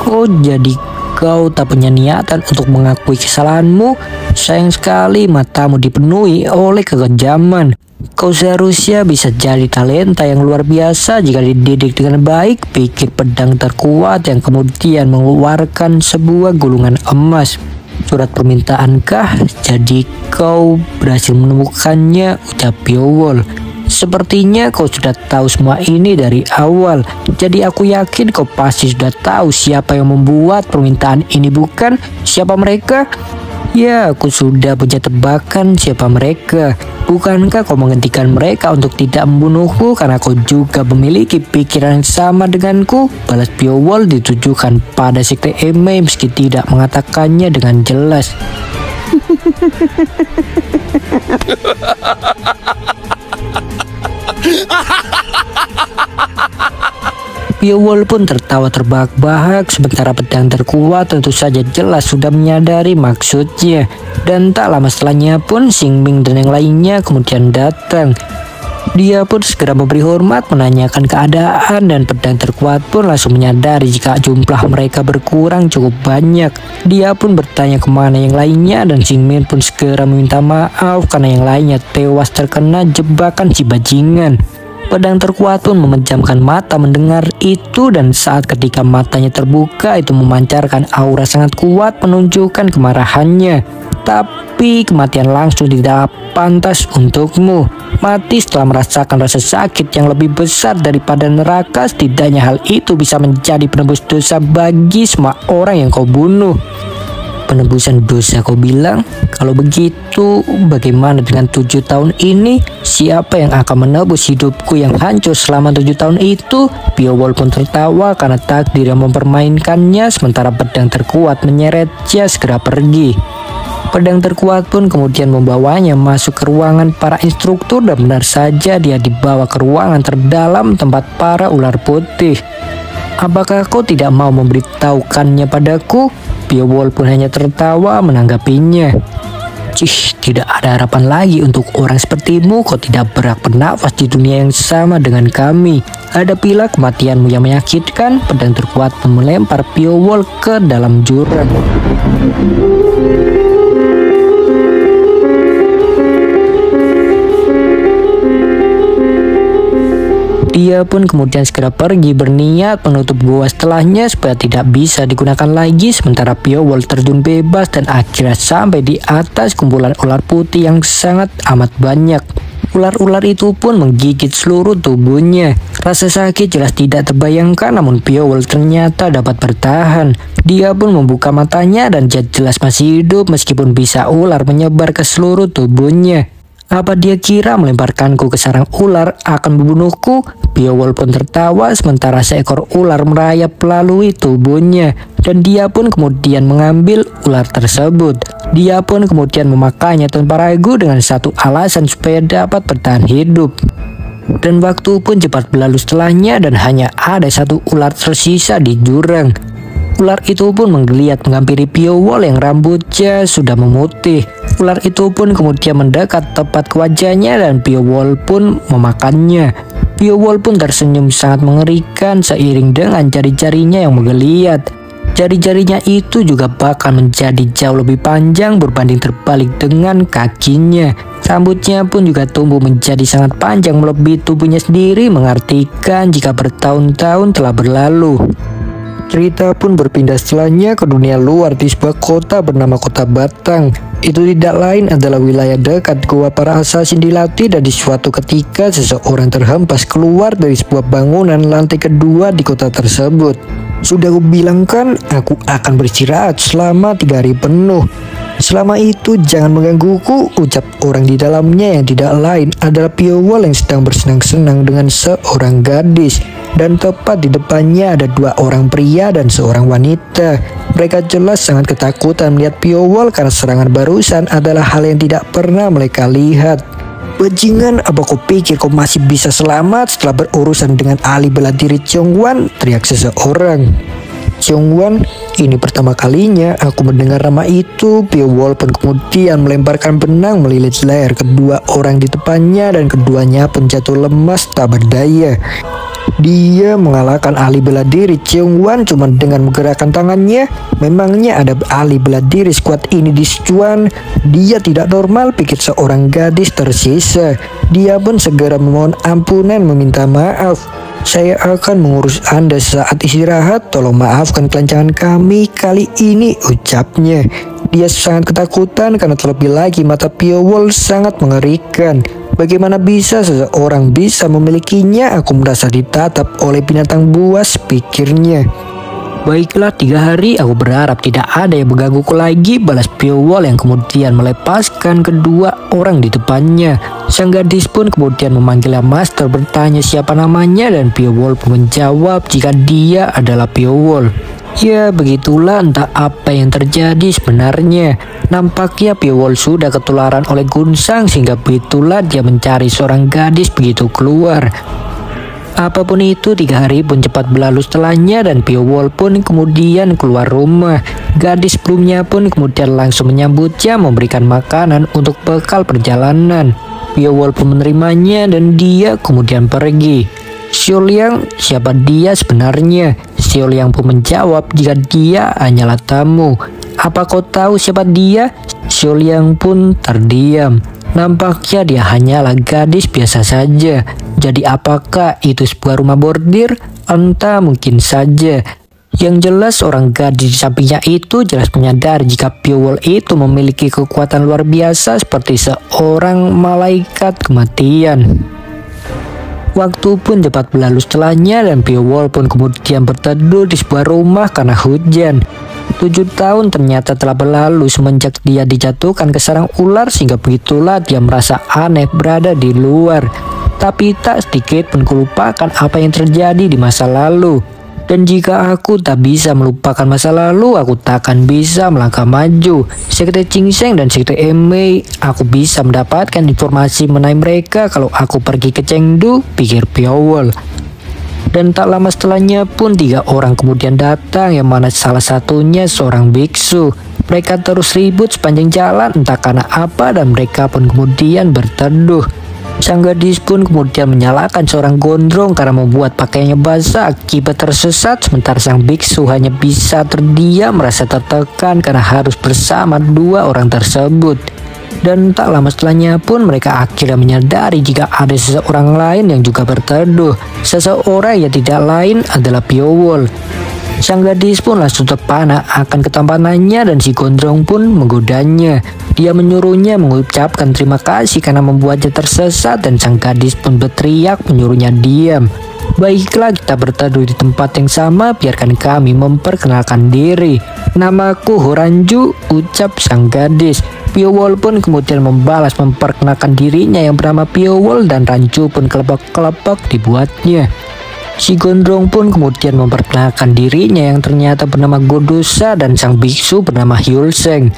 Oh, jadi kau tak punya niatan untuk mengakui kesalahanmu? Sayang sekali matamu dipenuhi oleh kekejaman. Kau seharusnya bisa jadi talenta yang luar biasa jika dididik dengan baik, pikir pedang terkuat yang kemudian mengeluarkan sebuah gulungan emas surat permintaankah? Jadi kau berhasil menemukannya, ucap Biowol. Sepertinya kau sudah tahu semua ini dari awal. Jadi aku yakin kau pasti sudah tahu siapa yang membuat permintaan ini bukan? Siapa mereka? Ya, aku sudah punya tebakan siapa mereka. Bukankah kau menghentikan mereka untuk tidak membunuhku karena kau juga memiliki pikiran yang sama denganku? Balas Biowall ditujukan pada sekte Eme meski tidak mengatakannya dengan jelas. Beowulf pun tertawa terbahak-bahak sementara pedang terkuat tentu saja jelas sudah menyadari maksudnya. Dan tak lama setelahnya pun Xing Ming dan yang lainnya kemudian datang. Dia pun segera memberi hormat menanyakan keadaan dan pedang terkuat pun langsung menyadari jika jumlah mereka berkurang cukup banyak. Dia pun bertanya ke mana yang lainnya dan Xing Ming pun segera meminta maaf karena yang lainnya tewas terkena jebakan si bajingan. Pedang terkuat pun memejamkan mata mendengar itu dan saat ketika matanya terbuka itu memancarkan aura sangat kuat menunjukkan kemarahannya. Tapi kematian langsung tidak pantas untukmu. Mati setelah merasakan rasa sakit yang lebih besar daripada neraka setidaknya hal itu bisa menjadi penebus dosa bagi semua orang yang kau bunuh penebusan dosa kau bilang? Kalau begitu, bagaimana dengan tujuh tahun ini? Siapa yang akan menebus hidupku yang hancur selama tujuh tahun itu? Biowol pun tertawa karena takdir yang mempermainkannya sementara pedang terkuat menyeretnya segera pergi. Pedang terkuat pun kemudian membawanya masuk ke ruangan para instruktur dan benar saja dia dibawa ke ruangan terdalam tempat para ular putih. Apakah kau tidak mau memberitahukannya padaku? Beowulf pun hanya tertawa menanggapinya. Cih, tidak ada harapan lagi untuk orang sepertimu kau tidak berak bernafas di dunia yang sama dengan kami. Hadapilah kematianmu yang menyakitkan, pedang terkuat melempar Piowol ke dalam jurang. Dia pun kemudian segera pergi berniat menutup gua setelahnya supaya tidak bisa digunakan lagi sementara Piowol terjun bebas dan akhirnya sampai di atas kumpulan ular putih yang sangat amat banyak. Ular-ular itu pun menggigit seluruh tubuhnya. Rasa sakit jelas tidak terbayangkan namun Piowol ternyata dapat bertahan. Dia pun membuka matanya dan jelas masih hidup meskipun bisa ular menyebar ke seluruh tubuhnya. Apa dia kira melemparkanku ke sarang ular akan membunuhku? Piowol pun tertawa sementara seekor ular merayap melalui tubuhnya. Dan dia pun kemudian mengambil ular tersebut. Dia pun kemudian memakainya tanpa ragu dengan satu alasan supaya dapat bertahan hidup. Dan waktu pun cepat berlalu setelahnya dan hanya ada satu ular tersisa di jurang. Ular itu pun menggeliat menghampiri Piowol yang rambutnya sudah memutih. Ular itu pun kemudian mendekat tepat ke wajahnya dan Piowol pun memakannya. Piowol pun tersenyum sangat mengerikan seiring dengan jari-jarinya yang menggeliat. Jari-jarinya itu juga bakal menjadi jauh lebih panjang berbanding terbalik dengan kakinya. Rambutnya pun juga tumbuh menjadi sangat panjang melebihi tubuhnya sendiri mengartikan jika bertahun-tahun telah berlalu. Cerita pun berpindah setelahnya ke dunia luar di sebuah kota bernama Kota Batang. Itu tidak lain adalah wilayah dekat gua para assassin dilatih dan di suatu ketika seseorang terhempas keluar dari sebuah bangunan lantai kedua di kota tersebut. Sudah aku bilang kan, aku akan beristirahat selama tiga hari penuh. Selama itu jangan menggangguku, ucap orang di dalamnya yang tidak lain adalah Piowol yang sedang bersenang-senang dengan seorang gadis dan tepat di depannya ada dua orang pria dan seorang wanita. Mereka jelas sangat ketakutan melihat Piowol karena serangan barusan adalah hal yang tidak pernah mereka lihat. Bajingan, apa kau pikir kau masih bisa selamat setelah berurusan dengan ahli bela diri Chongwan? Teriak seseorang. Chongwan, ini pertama kalinya aku mendengar nama itu. Piowol pun kemudian melemparkan benang melilit leher kedua orang di depannya dan keduanya pun jatuh lemas tak berdaya. Dia mengalahkan ahli bela diri Cheung Wan cuma dengan menggerakkan tangannya. Memangnya ada ahli bela diri skuad ini di Sichuan? Dia tidak normal pikir seorang gadis tersisa. Dia pun segera memohon ampunan meminta maaf. Saya akan mengurus Anda saat istirahat. Tolong maafkan kelancangan kami kali ini, ucapnya. Dia sangat ketakutan karena terlebih lagi mata Piowol sangat mengerikan. Bagaimana bisa seseorang bisa memilikinya? Aku merasa ditatap oleh binatang buas, pikirnya. Baiklah tiga hari aku berharap tidak ada yang menggangguku lagi balas Piowol yang kemudian melepaskan kedua orang di depannya. Sang gadis pun kemudian memanggilnya Master bertanya siapa namanya dan Piowol pun menjawab jika dia adalah Piowol. Ya begitulah entah apa yang terjadi sebenarnya. Nampaknya Piowol sudah ketularan oleh Gunsang sehingga begitulah dia mencari seorang gadis begitu keluar. Apa pun itu, tiga hari pun cepat berlalu setelahnya dan Piowol pun kemudian keluar rumah. Gadis sebelumnya pun kemudian langsung menyambutnya memberikan makanan untuk bekal perjalanan. Piowol pun menerimanya dan dia kemudian pergi. Xiao Liang, siapa dia sebenarnya? Xiao Liang pun menjawab jika dia hanyalah tamu. Apa kau tahu siapa dia? Xiao Liang pun terdiam. Nampaknya dia hanyalah gadis biasa saja. Jadi apakah itu sebuah rumah bordir? Entah mungkin saja. Yang jelas orang gadis di sampingnya itu jelas menyadari jika Piowol itu memiliki kekuatan luar biasa seperti seorang malaikat kematian. Waktu pun cepat berlalu setelahnya dan Piowol pun kemudian berteduh di sebuah rumah karena hujan. Tujuh tahun ternyata telah berlalu semenjak dia dijatuhkan ke sarang ular sehingga begitulah dia merasa aneh berada di luar. Tapi tak sedikit pun kulupakan apa yang terjadi di masa lalu. Dan jika aku tak bisa melupakan masa lalu, aku takkan bisa melangkah maju. Sekte Seng dan Sekte Emei, aku bisa mendapatkan informasi mengenai mereka kalau aku pergi ke Chengdu, pikir Piowol. Dan tak lama setelahnya pun tiga orang kemudian datang yang mana salah satunya seorang biksu. Mereka terus ribut sepanjang jalan entah karena apa dan mereka pun kemudian berteduh. Sang gadis pun kemudian menyalahkan seorang gondrong karena membuat pakaiannya basah akibat tersesat sementara sang biksu hanya bisa terdiam merasa tertekan karena harus bersama dua orang tersebut. Dan tak lama setelahnya pun mereka akhirnya menyadari jika ada seseorang lain yang juga berteduh. Seseorang yang tidak lain adalah Piowol. Sang gadis pun langsung terpana akan ketampanannya dan si gondrong pun menggodanya. Dia menyuruhnya mengucapkan terima kasih karena membuatnya tersesat dan sang gadis pun berteriak menyuruhnya diam. Baiklah kita berteduh di tempat yang sama biarkan kami memperkenalkan diri. Namaku Horanju, ucap sang gadis. Piowol pun kemudian membalas memperkenalkan dirinya yang bernama Piowol dan Ranju pun kelepek-kelepek dibuatnya. Si Gondrong pun kemudian memperkenalkan dirinya yang ternyata bernama Godosa dan sang biksu bernama Hyulseng.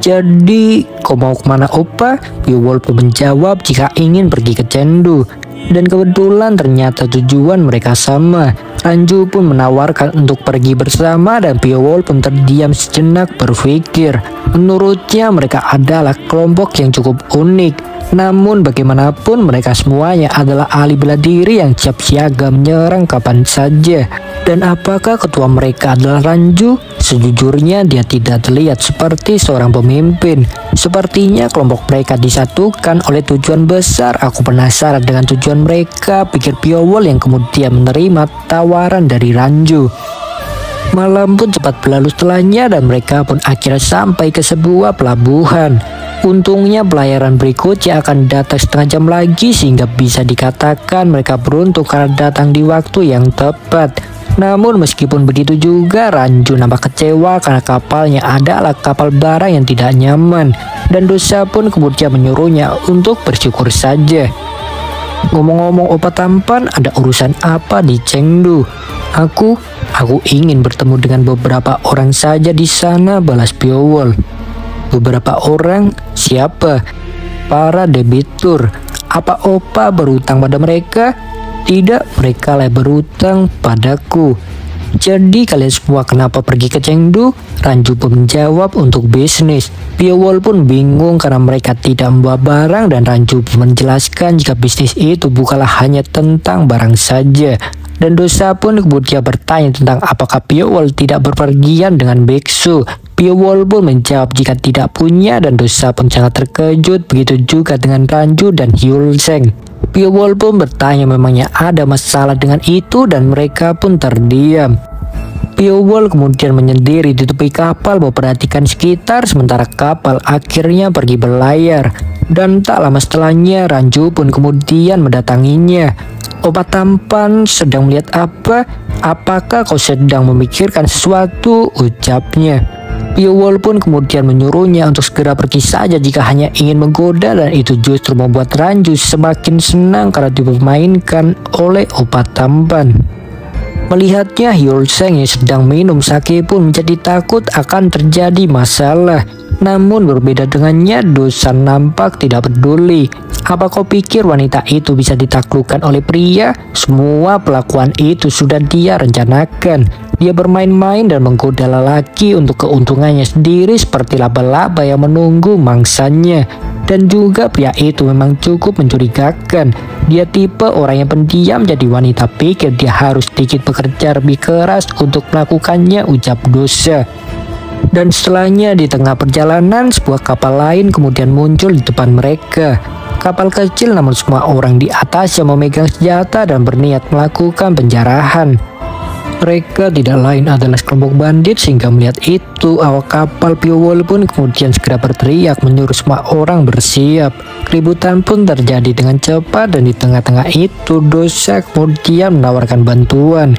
Jadi, kau mau ke mana opa? Piwol pun menjawab jika ingin pergi ke Cendu. Dan kebetulan ternyata tujuan mereka sama. Ranju pun menawarkan untuk pergi bersama dan Piowol pun terdiam sejenak berpikir. Menurutnya mereka adalah kelompok yang cukup unik namun bagaimanapun mereka semuanya adalah ahli bela diri yang siap siaga menyerang kapan saja. Dan apakah ketua mereka adalah Ranju? Sejujurnya dia tidak terlihat seperti seorang pemimpin. Sepertinya kelompok mereka disatukan oleh tujuan besar. Aku penasaran dengan tujuan mereka, pikir Piowol yang kemudian menerima tawaran dari Ranju. Malam pun cepat berlalu setelahnya dan mereka pun akhirnya sampai ke sebuah pelabuhan. Untungnya pelayaran berikutnya akan datang setengah jam lagi sehingga bisa dikatakan mereka beruntung karena datang di waktu yang tepat. Namun meskipun begitu juga Ranju nampak kecewa karena kapalnya adalah kapal barang yang tidak nyaman dan dosa pun kemudian menyuruhnya untuk bersyukur saja. Ngomong-ngomong obat tampan ada urusan apa di Chengdu? Aku, aku ingin bertemu dengan beberapa orang saja di sana balas Piowol. Beberapa orang siapa? Para debitur. Apa opa berutang pada mereka? Tidak, mereka lah berutang padaku. Jadi kalian semua kenapa pergi ke Chengdu? Ranju pun menjawab untuk bisnis. Piowol pun bingung karena mereka tidak membawa barang dan Ranju pun menjelaskan jika bisnis itu bukanlah hanya tentang barang saja. Dan dosa pun kemudian bertanya tentang apakah Piowol tidak berpergian dengan biksu. Piowol pun menjawab jika tidak punya dan dosa pun sangat terkejut begitu juga dengan Ranju dan Hyulseng. Piowol pun bertanya memangnya ada masalah dengan itu dan mereka pun terdiam. Piowol kemudian menyendiri di tepi kapal memperhatikan sekitar sementara kapal akhirnya pergi berlayar. Dan tak lama setelahnya Ranju pun kemudian mendatanginya. Obat tampan sedang melihat apa? Apakah kau sedang memikirkan sesuatu? Ucapnya. Piowol pun kemudian menyuruhnya untuk segera pergi saja jika hanya ingin menggoda dan itu justru membuat Ranju semakin senang karena dipermainkan oleh obat tampan. Melihatnya Hyolseng yang sedang minum sake pun menjadi takut akan terjadi masalah. Namun berbeda dengannya, Dosan nampak tidak peduli. Apa kau pikir wanita itu bisa ditaklukkan oleh pria? Semua pelakuan itu sudah dia rencanakan. Dia bermain-main dan menggoda lelaki untuk keuntungannya sendiri seperti laba-laba yang menunggu mangsanya. Dan juga pria itu memang cukup mencurigakan. Dia tipe orang yang pendiam jadi wanita pikir dia harus sedikit bekerja lebih keras untuk melakukannya ucap dosa. Dan setelahnya di tengah perjalanan sebuah kapal lain kemudian muncul di depan mereka. Kapal kecil namun semua orang di atas yang memegang senjata dan berniat melakukan penjarahan. Mereka tidak lain adalah sekelompok bandit sehingga melihat itu awak kapal Piowol pun kemudian segera berteriak menyuruh semua orang bersiap. Keributan pun terjadi dengan cepat dan di tengah-tengah itu Dosa kemudian menawarkan bantuan.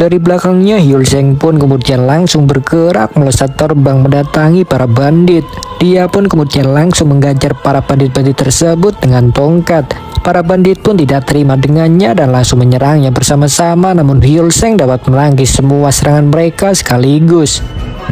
Dari belakangnya Hyul pun kemudian langsung bergerak melesat terbang mendatangi para bandit. Dia pun kemudian langsung menggajar para bandit-bandit tersebut dengan tongkat. Para bandit pun tidak terima dengannya dan langsung menyerangnya bersama-sama namun Hyulseng dapat melangkis semua serangan mereka sekaligus.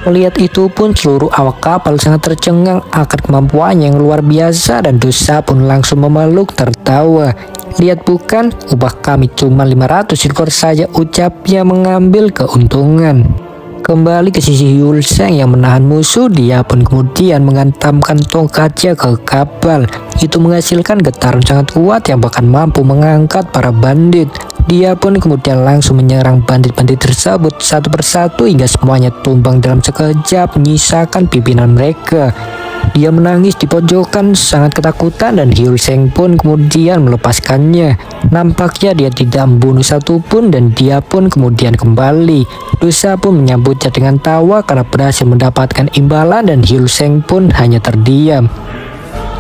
Melihat itu pun seluruh awak kapal sangat tercengang akan kemampuannya yang luar biasa dan dosa pun langsung memeluk tertawa. Lihat bukan, ubah kami cuma 500 ekor saja ucapnya mengambil keuntungan. Kembali ke sisi Yulseng yang menahan musuh, dia pun kemudian mengantamkan tongkatnya ke kapal. Itu menghasilkan getaran sangat kuat yang bahkan mampu mengangkat para bandit. Dia pun kemudian langsung menyerang bandit-bandit tersebut satu persatu hingga semuanya tumbang dalam sekejap menyisakan pimpinan mereka. Dia menangis di pojokan sangat ketakutan dan Hiu Seng pun kemudian melepaskannya. Nampaknya dia tidak membunuh satupun dan dia pun kemudian kembali. Dosa pun menyambutnya dengan tawa karena berhasil mendapatkan imbalan dan Hiu Seng pun hanya terdiam.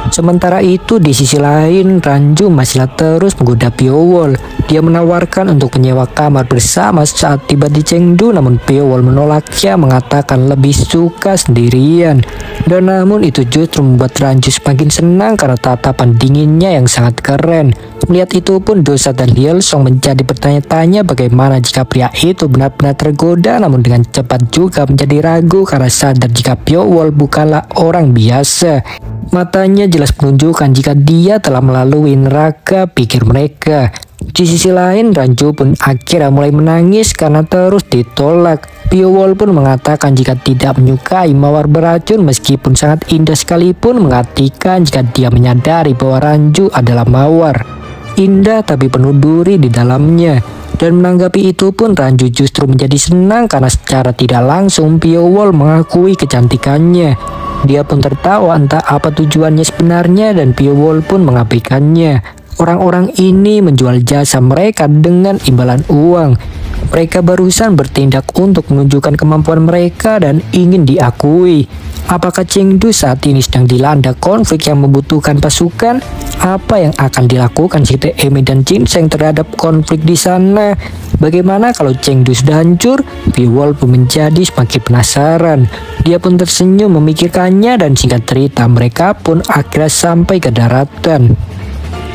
Sementara itu di sisi lain Ranju masihlah terus menggoda Piowol. Dia menawarkan untuk menyewa kamar bersama saat tiba di Chengdu namun Piowol menolaknya mengatakan lebih suka sendirian. Dan namun itu justru membuat Ranju semakin senang karena tatapan dinginnya yang sangat keren. Melihat itu pun Dosa dan Song menjadi bertanya-tanya bagaimana jika pria itu benar-benar tergoda namun dengan cepat juga menjadi ragu karena sadar jika Piowol bukanlah orang biasa. Matanya jelas menunjukkan jika dia telah melalui neraka pikir mereka. Di sisi lain, Ranju pun akhirnya mulai menangis karena terus ditolak. Piowol pun mengatakan jika tidak menyukai mawar beracun meskipun sangat indah sekalipun mengartikan jika dia menyadari bahwa Ranju adalah mawar. Indah tapi penuh duri di dalamnya. Dan menanggapi itu pun Ranju justru menjadi senang karena secara tidak langsung Piowol mengakui kecantikannya. Dia pun tertawa entah apa tujuannya sebenarnya dan Piowol pun mengabaikannya. Orang-orang ini menjual jasa mereka dengan imbalan uang. Mereka barusan bertindak untuk menunjukkan kemampuan mereka dan ingin diakui. Apakah Chengdu saat ini sedang dilanda konflik yang membutuhkan pasukan? Apa yang akan dilakukan Site Emi dan Seng terhadap konflik di sana? Bagaimana kalau Chengdu sudah hancur? Piwol pun menjadi semakin penasaran. Dia pun tersenyum memikirkannya dan singkat cerita mereka pun akhirnya sampai ke daratan.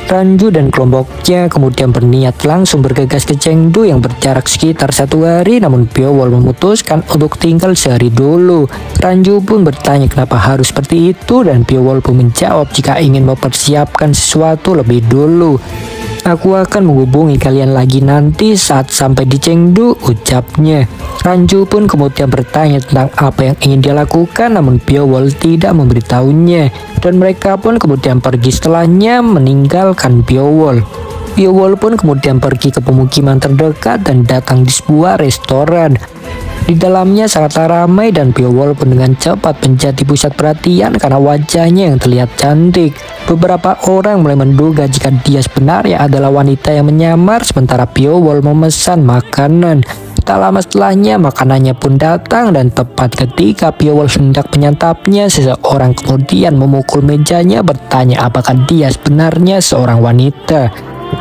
Ranju dan kelompoknya kemudian berniat langsung bergegas ke Chengdu yang berjarak sekitar satu hari namun Piowol memutuskan untuk tinggal sehari dulu. Ranju pun bertanya kenapa harus seperti itu dan Piowol pun menjawab jika ingin mempersiapkan sesuatu lebih dulu. Aku akan menghubungi kalian lagi nanti saat sampai di Chengdu, ucapnya. Ranju pun kemudian bertanya tentang apa yang ingin dia lakukan, namun Piowol tidak memberitahunya. Dan mereka pun kemudian pergi setelahnya meninggalkan Piowol. Piowol pun kemudian pergi ke pemukiman terdekat dan datang di sebuah restoran. Di dalamnya sangatlah ramai dan Piowol pun dengan cepat menjadi pusat perhatian karena wajahnya yang terlihat cantik. Beberapa orang mulai menduga jika dia sebenarnya adalah wanita yang menyamar sementara Piowol memesan makanan. Tak lama setelahnya makanannya pun datang dan tepat ketika Piowol hendak menyantapnya seseorang kemudian memukul mejanya bertanya apakah dia sebenarnya seorang wanita.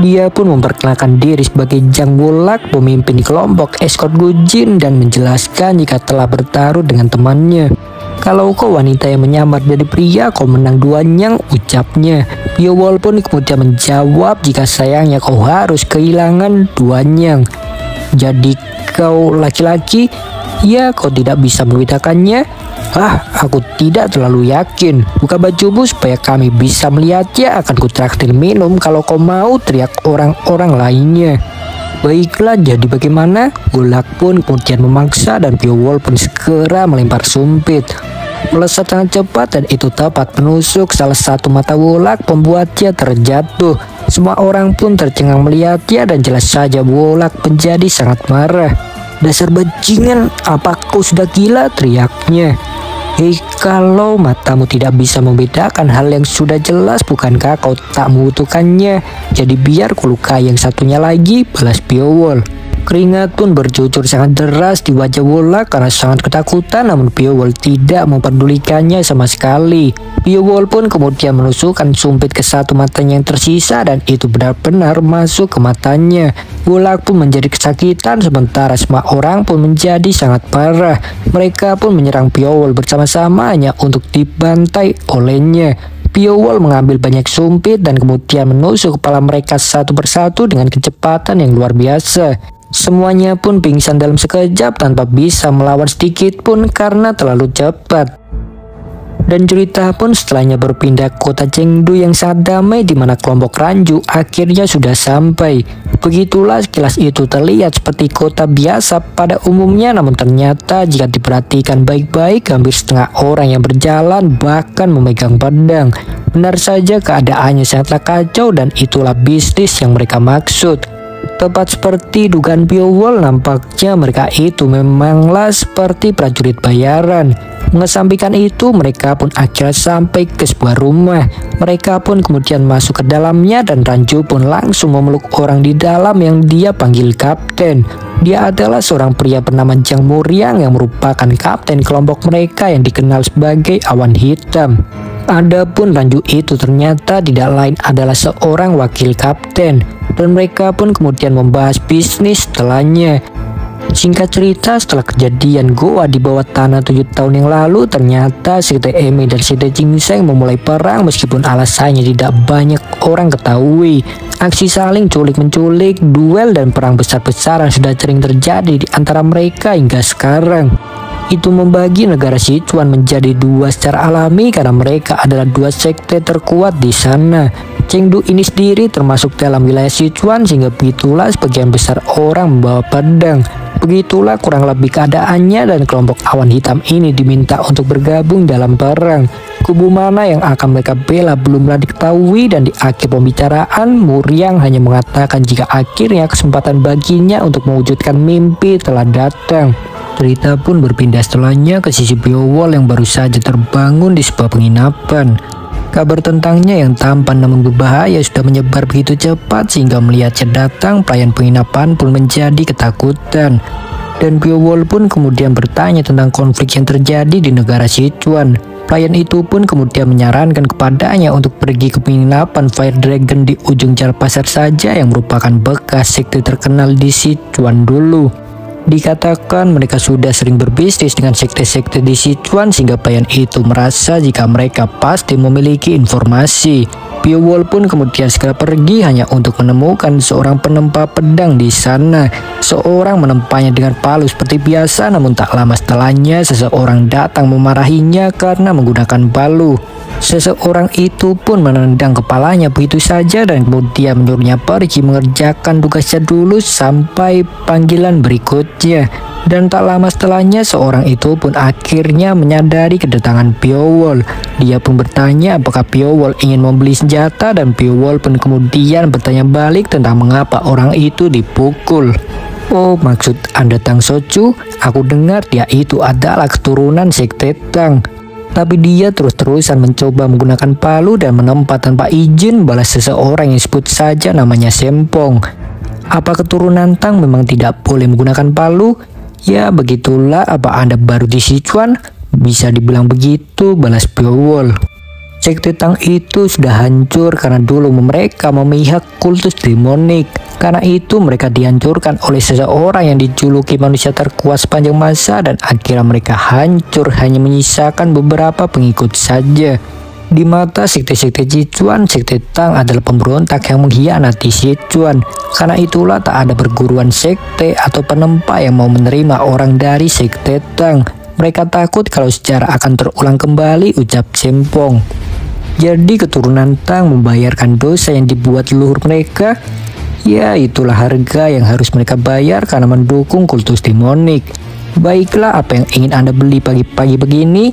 Dia pun memperkenalkan diri sebagai Jang Wolak, pemimpin kelompok escort Gujin dan menjelaskan jika telah bertaruh dengan temannya. Kalau kau wanita yang menyamar dari pria, kau menang dua nyang, ucapnya. Piowol pun kemudian menjawab jika sayangnya kau harus kehilangan dua nyang. Jadi kau laki-laki, ya kau tidak bisa membedakannya. Ah, aku tidak terlalu yakin. Buka bajumu supaya kami bisa melihatnya. Akan kutraktir minum kalau kau mau teriak orang-orang lainnya. Baiklah, jadi bagaimana? Gulak pun kemudian memaksa dan Piowol pun segera melempar sumpit. Melesat sangat cepat dan itu tepat menusuk salah satu mata Wolak pembuatnya terjatuh. Semua orang pun tercengang melihatnya dan jelas saja Wolak menjadi sangat marah. Dasar bajingan, apa kau sudah gila? teriaknya. Hei, kalau matamu tidak bisa membedakan hal yang sudah jelas, bukankah kau tak membutuhkannya? Jadi biar kulukai yang satunya lagi, balas Piowol. Keringat pun bercucur sangat deras di wajah Wola karena sangat ketakutan namun Piowol tidak memperdulikannya sama sekali. Piowol pun kemudian menusukkan sumpit ke satu matanya yang tersisa dan itu benar-benar masuk ke matanya. Wola pun menjadi kesakitan sementara semua orang pun menjadi sangat parah. Mereka pun menyerang Piowol bersama-sama hanya untuk dibantai olehnya. Piowol mengambil banyak sumpit dan kemudian menusuk kepala mereka satu persatu dengan kecepatan yang luar biasa. Semuanya pun pingsan dalam sekejap tanpa bisa melawan sedikit pun karena terlalu cepat. Dan cerita pun setelahnya berpindah ke kota Chengdu yang sangat damai di mana kelompok Ranju akhirnya sudah sampai. Begitulah sekilas itu terlihat seperti kota biasa pada umumnya namun ternyata jika diperhatikan baik-baik hampir setengah orang yang berjalan bahkan memegang pedang. Benar saja keadaannya sangatlah kacau dan itulah bisnis yang mereka maksud. Tepat seperti dugaan Piowol nampaknya mereka itu memanglah seperti prajurit bayaran. Mengesampingkan itu, mereka pun akhirnya sampai ke sebuah rumah. Mereka pun kemudian masuk ke dalamnya dan Ranju pun langsung memeluk orang di dalam yang dia panggil kapten. Dia adalah seorang pria bernama Jang Muriang yang merupakan kapten kelompok mereka yang dikenal sebagai awan hitam. Adapun Ranju itu ternyata tidak lain adalah seorang wakil kapten dan mereka pun kemudian membahas bisnis setelahnya. Singkat cerita, setelah kejadian Goa di bawah tanah tujuh tahun yang lalu, ternyata Sekte Emi dan Sekte Jingseng memulai perang meskipun alasannya tidak banyak orang ketahui. Aksi saling culik-menculik, duel dan perang besar-besaran sudah sering terjadi di antara mereka hingga sekarang. Itu membagi negara Sichuan menjadi dua secara alami karena mereka adalah dua sekte terkuat di sana. Chengdu ini sendiri termasuk dalam wilayah Sichuan sehingga begitulah sebagian besar orang membawa pedang. Begitulah kurang lebih keadaannya dan kelompok awan hitam ini diminta untuk bergabung dalam perang. Kubu mana yang akan mereka bela belumlah diketahui dan di akhir pembicaraan Muriang hanya mengatakan jika akhirnya kesempatan baginya untuk mewujudkan mimpi telah datang. Cerita pun berpindah setelahnya ke sisi Biowall yang baru saja terbangun di sebuah penginapan. Kabar tentangnya yang tampan namun berbahaya sudah menyebar begitu cepat sehingga melihatnya datang pelayan penginapan pun menjadi ketakutan. Dan Biowol pun kemudian bertanya tentang konflik yang terjadi di negara Sichuan. Pelayan itu pun kemudian menyarankan kepadanya untuk pergi ke penginapan Fire Dragon di ujung jalan pasar saja yang merupakan bekas sekte terkenal di Sichuan dulu. Dikatakan mereka sudah sering berbisnis dengan sekte-sekte di Sichuan sehingga pelayan itu merasa jika mereka pasti memiliki informasi. Piowol pun kemudian segera pergi hanya untuk menemukan seorang penempa pedang di sana. Seorang menempanya dengan palu seperti biasa namun tak lama setelahnya seseorang datang memarahinya karena menggunakan palu. Seseorang itu pun menendang kepalanya begitu saja dan kemudian menyuruhnya pergi mengerjakan tugasnya dulu sampai panggilan berikutnya. Dan tak lama setelahnya seorang itu pun akhirnya menyadari kedatangan Piowol. Dia pun bertanya apakah Piowol ingin membeli senjata dan Piowol pun kemudian bertanya balik tentang mengapa orang itu dipukul. Oh, maksud Anda Tang Socu? Aku dengar dia itu adalah keturunan Sekte Tang. Tapi dia terus-terusan mencoba menggunakan palu dan menempa tanpa izin balas seseorang yang sebut saja namanya Sempong. Apa keturunan Tang memang tidak boleh menggunakan palu? Ya begitulah apa Anda baru di Sichuan? Bisa dibilang begitu balas Biowol. Sekte Tang itu sudah hancur karena dulu mereka memihak kultus demonik. Karena itu mereka dihancurkan oleh seseorang yang dijuluki manusia terkuat sepanjang masa dan akhirnya mereka hancur hanya menyisakan beberapa pengikut saja. Di mata sekte-sekte Sichuan, sekte Tang adalah pemberontak yang mengkhianati Sichuan. Karena itulah tak ada perguruan sekte atau penempa yang mau menerima orang dari sekte Tang. Mereka takut kalau sejarah akan terulang kembali, ucap Sempong. Jadi keturunan Tang membayarkan dosa yang dibuat leluhur mereka. Ya itulah harga yang harus mereka bayar karena mendukung kultus demonik. Baiklah apa yang ingin Anda beli pagi-pagi begini?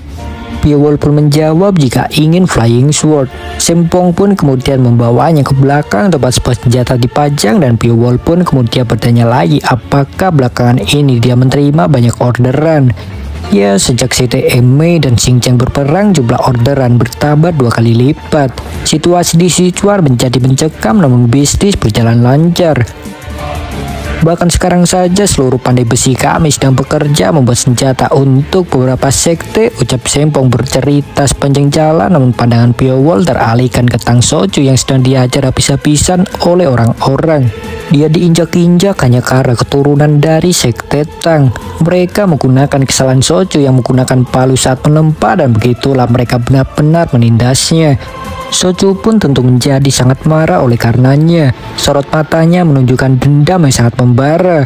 Piowol pun menjawab jika ingin Flying Sword. Sempong pun kemudian membawanya ke belakang tempat sebuah senjata dipajang dan Piowol pun kemudian bertanya lagi apakah belakangan ini dia menerima banyak orderan. Ya, sejak CTME dan Xinjiang berperang, jumlah orderan bertambah dua kali lipat. Situasi di Sichuan menjadi mencekam namun bisnis berjalan lancar. Bahkan sekarang saja seluruh pandai besi kami sedang bekerja membuat senjata untuk beberapa sekte. Ucap Sempong bercerita sepanjang jalan namun pandangan Piowol teralihkan ke Tang Soju yang sedang diajar habis-habisan oleh orang-orang. Dia diinjak-injak hanya karena keturunan dari sekte Tang. Mereka menggunakan kesalahan Soju yang menggunakan palu saat menempa dan begitulah mereka benar-benar menindasnya. Soju pun tentu menjadi sangat marah oleh karenanya. Sorot matanya menunjukkan dendam yang sangat membara.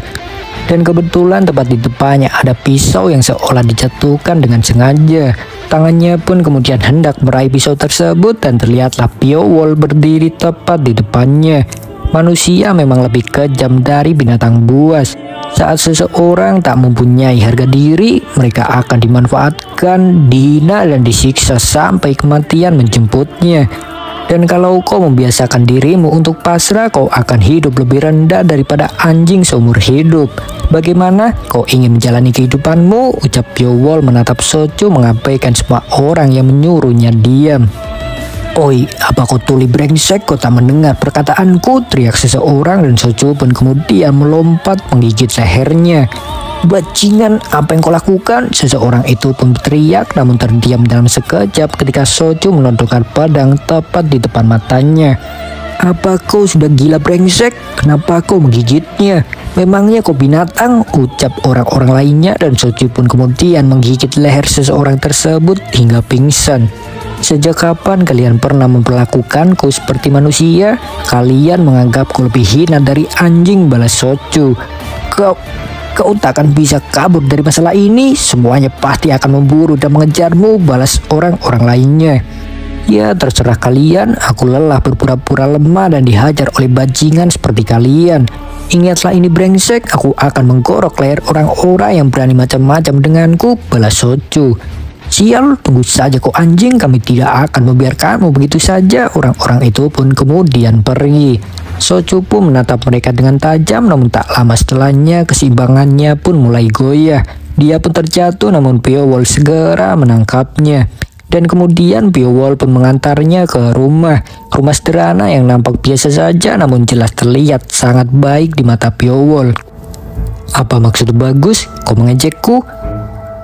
Dan kebetulan tepat di depannya ada pisau yang seolah dijatuhkan dengan sengaja. Tangannya pun kemudian hendak meraih pisau tersebut dan terlihatlah Pio Wall berdiri tepat di depannya. Manusia memang lebih kejam dari binatang buas. Saat seseorang tak mempunyai harga diri, mereka akan dimanfaatkan, dihina dan disiksa sampai kematian menjemputnya. Dan kalau kau membiasakan dirimu untuk pasrah, kau akan hidup lebih rendah daripada anjing seumur hidup. Bagaimana kau ingin menjalani kehidupanmu? Ucap Wall menatap Socu mengabaikan semua orang yang menyuruhnya diam. Oi, apa kau tuli brengsek kau tak mendengar perkataanku? Teriak seseorang dan Socu pun kemudian melompat menggigit lehernya. Bajingan, apa yang kau lakukan? Seseorang itu pun berteriak namun terdiam dalam sekejap ketika Soju menodongkan pedang tepat di depan matanya. Apa kau sudah gila brengsek? Kenapa kau menggigitnya? Memangnya kau binatang? Ucap orang-orang lainnya dan Soju pun kemudian menggigit leher seseorang tersebut hingga pingsan. Sejak kapan kalian pernah memperlakukanku seperti manusia? Kalian menganggapku lebih hina dari anjing balas Soju. Kau Kau tak akan bisa kabur dari masalah ini. Semuanya pasti akan memburu dan mengejarmu, balas orang-orang lainnya. Ya terserah kalian, aku lelah berpura-pura lemah dan dihajar oleh bajingan seperti kalian. Ingatlah ini brengsek, aku akan menggorok leher orang-orang yang berani macam-macam denganku, balas Soju. Sial, tunggu saja kau anjing, kami tidak akan membiarkanmu begitu saja. Orang-orang itu pun kemudian pergi. Socupu menatap mereka dengan tajam namun tak lama setelahnya keseimbangannya pun mulai goyah. Dia pun terjatuh namun Piowol segera menangkapnya. Dan kemudian Piowol pun mengantarnya ke rumah. Rumah sederhana yang nampak biasa saja namun jelas terlihat sangat baik di mata Piowol. Apa maksud bagus? Kau mengejekku?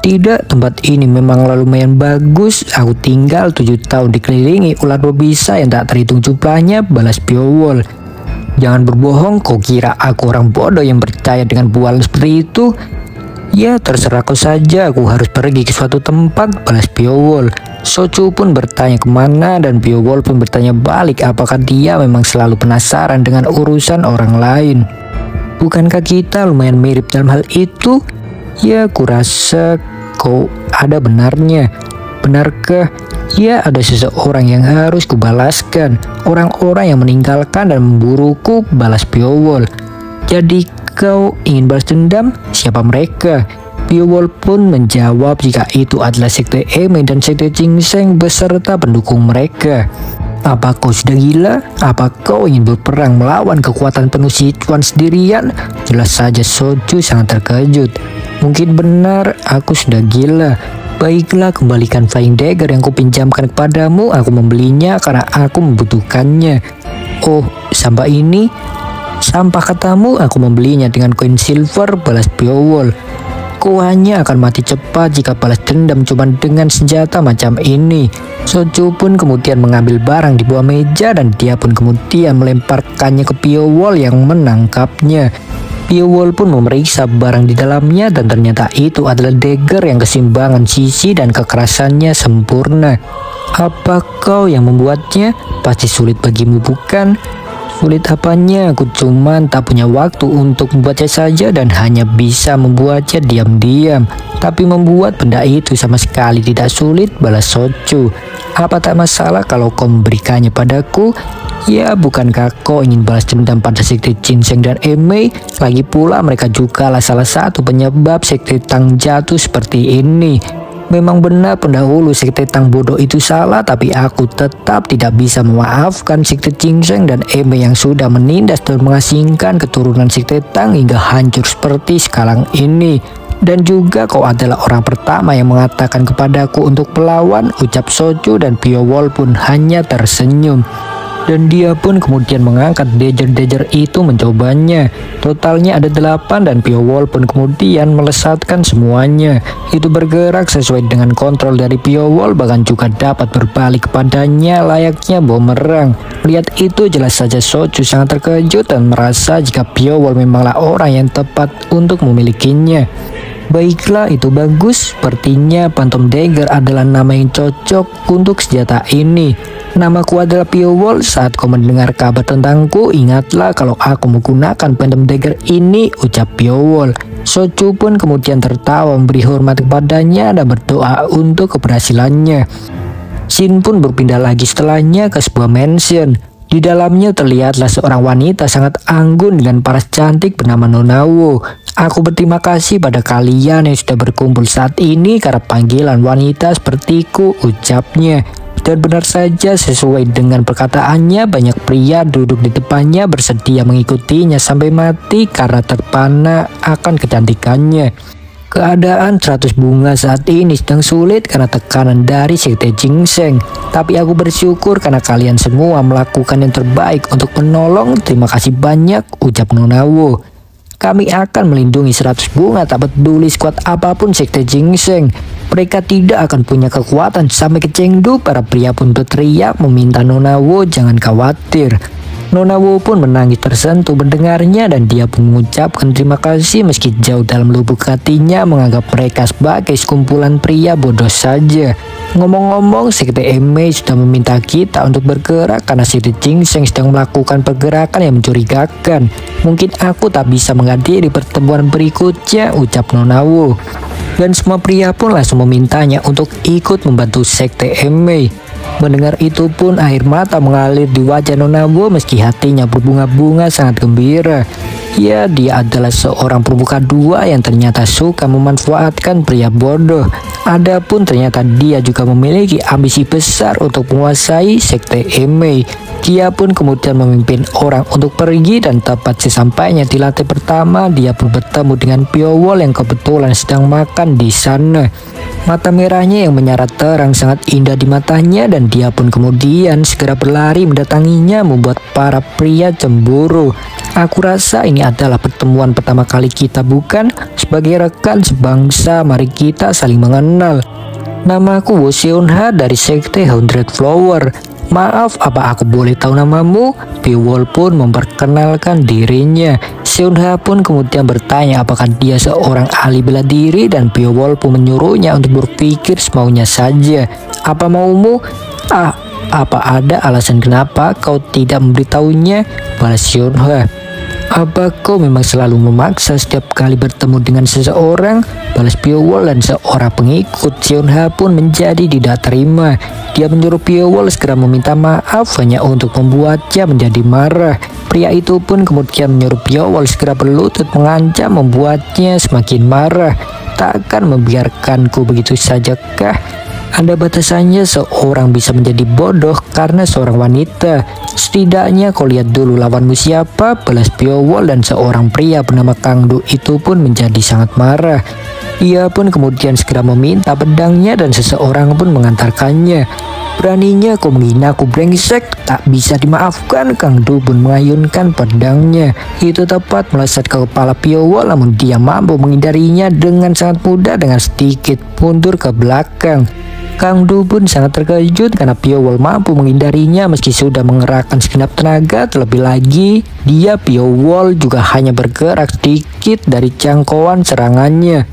Tidak, tempat ini memang lumayan bagus. Aku tinggal tujuh tahun dikelilingi ular berbisa yang tak terhitung jumlahnya, balas Piowol. Jangan berbohong, kau kira aku orang bodoh yang percaya dengan bualan seperti itu? Ya terserah kau saja, aku harus pergi ke suatu tempat, balas Piowol. Socu pun bertanya ke mana dan Piowol pun bertanya balik apakah dia memang selalu penasaran dengan urusan orang lain. Bukankah kita lumayan mirip dalam hal itu? Ya, kurasa kau ada benarnya. Benarkah Ya ada seseorang yang harus kubalaskan Orang-orang yang meninggalkan dan memburuku balas Piowol Jadi kau ingin balas dendam? Siapa mereka? Piowol pun menjawab jika itu adalah Sekte Eme dan Sekte Jingseng beserta pendukung mereka apa kau sudah gila? Apa kau ingin berperang melawan kekuatan penuh Sichuan sendirian? Jelas saja Soju sangat terkejut. Mungkin benar aku sudah gila. Baiklah, kembalikan Flying Dagger yang kupinjamkan kepadamu. Aku membelinya karena aku membutuhkannya. Oh, sampah ini? Sampah katamu, aku membelinya dengan koin silver balas Biowol. Kau hanya akan mati cepat jika balas dendam cuma dengan senjata macam ini. Soju pun kemudian mengambil barang di bawah meja dan dia pun kemudian melemparkannya ke Biowol yang menangkapnya. Piowol pun memeriksa barang di dalamnya dan ternyata itu adalah dagger yang kesimbangan sisi dan kekerasannya sempurna. Apa kau yang membuatnya? Pasti sulit bagimu bukan? Sulit apanya? Aku cuman tak punya waktu untuk membuatnya saja dan hanya bisa membuatnya diam-diam. Tapi membuat benda itu sama sekali tidak sulit balas Socu. Apa tak masalah kalau kau memberikannya padaku? Ya, bukankah kau ingin balas dendam pada sekte Jinseng dan Emei? Lagi pula mereka juga lah salah satu penyebab sekte Tang jatuh seperti ini. Memang benar pendahulu sekte Tang bodoh itu salah, tapi aku tetap tidak bisa memaafkan sekte Jinseng dan Emei yang sudah menindas dan mengasingkan keturunan sekte Tang hingga hancur seperti sekarang ini. Dan juga kau adalah orang pertama yang mengatakan kepadaku untuk melawan, ucap Soju dan Piowol pun hanya tersenyum dan dia pun kemudian mengangkat dejer-dejer itu mencobanya. Totalnya ada delapan dan Piowol pun kemudian melesatkan semuanya. Itu bergerak sesuai dengan kontrol dari Piowol bahkan juga dapat berbalik kepadanya layaknya bumerang. Lihat itu jelas saja Soju sangat terkejut dan merasa jika Piowol memanglah orang yang tepat untuk memilikinya. Baiklah, itu bagus. Sepertinya Phantom Dagger adalah nama yang cocok untuk senjata ini. Namaku adalah Pio Wall. Saat kau mendengar kabar tentangku, ingatlah kalau aku menggunakan Phantom Dagger ini, ucap Pio Wall. Sochu pun kemudian tertawa memberi hormat kepadanya dan berdoa untuk keberhasilannya. Shin pun berpindah lagi setelahnya ke sebuah mansion. Di dalamnya terlihatlah seorang wanita sangat anggun dengan paras cantik bernama Nonawo. Aku berterima kasih pada kalian yang sudah berkumpul saat ini karena panggilan wanita sepertiku, ucapnya. Dan benar saja sesuai dengan perkataannya banyak pria duduk di depannya bersedia mengikutinya sampai mati karena terpana akan kecantikannya. Keadaan 100 bunga saat ini sedang sulit karena tekanan dari Sekte Jingseng. Tapi aku bersyukur karena kalian semua melakukan yang terbaik untuk menolong. Terima kasih banyak, ucap Nonawo. Kami akan melindungi 100 bunga tak peduli sekuat apa pun sekte gingseng. Mereka tidak akan punya kekuatan sampai ke Chengdu. Para pria pun berteriak meminta Nona Wo jangan khawatir. Nona Wo pun menangis tersentuh mendengarnya dan dia pun mengucapkan terima kasih meski jauh dalam lubuk hatinya menganggap mereka sebagai sekumpulan pria bodoh saja. Ngomong-ngomong, Sekte Eme sudah meminta kita untuk bergerak karena Sekte Jingseng sedang melakukan pergerakan yang mencurigakan. Mungkin aku tak bisa menghadiri pertemuan berikutnya, ucap Nonawo. Dan semua pria pun langsung memintanya untuk ikut membantu Sekte Eme. Mendengar itu pun air mata mengalir di wajah Nonawo meski hatinya berbunga-bunga sangat gembira. Ya, dia adalah seorang perbuka dua yang ternyata suka memanfaatkan pria bodoh. Adapun ternyata dia juga memiliki ambisi besar untuk menguasai sekte Emei. Dia pun kemudian memimpin orang untuk pergi dan tepat sesampainya di lantai pertama dia pun bertemu dengan Piowol yang kebetulan sedang makan di sana. Mata merahnya yang menyarat terang sangat indah di matanya dan dia pun kemudian segera berlari mendatanginya membuat para pria cemburu. Aku rasa ini adalah pertemuan pertama kali kita bukan? Sebagai rekan sebangsa mari kita saling mengenal. Namaku Ha dari Sekte Hundred Flower. Maaf, apa aku boleh tahu namamu? Piwol pun memperkenalkan dirinya. Seunha pun kemudian bertanya apakah dia seorang ahli bela diri dan Piwol pun menyuruhnya untuk berpikir semaunya saja. Apa maumu? Ah, apa ada alasan kenapa kau tidak memberitahunya? Balas Seunha. Apa kau memang selalu memaksa setiap kali bertemu dengan seseorang? Balas Piowol dan seorang pengikut Sionha pun menjadi tidak terima. Dia menyuruh Piowol segera meminta maaf hanya untuk membuatnya menjadi marah. Pria itu pun kemudian menyuruh Piowol segera berlutut mengancam membuatnya semakin marah. Takkan membiarkanku begitu saja kah? Ada batasannya seorang bisa menjadi bodoh karena seorang wanita. Setidaknya kau lihat dulu lawanmu siapa, Belas Piowol dan seorang pria bernama Kang Du itu pun menjadi sangat marah. Ia pun kemudian segera meminta pedangnya dan seseorang pun mengantarkannya. Beraninya kau menghina aku brengsek, tak bisa dimaafkan Kang Du pun mengayunkan pedangnya. Itu tepat melesat ke kepala Piowol namun dia mampu menghindarinya dengan sangat mudah dengan sedikit mundur ke belakang. Kang Du pun sangat terkejut karena Piowol mampu menghindarinya meski sudah mengerahkan segenap tenaga terlebih lagi dia Piowol juga hanya bergerak sedikit dari jangkauan serangannya.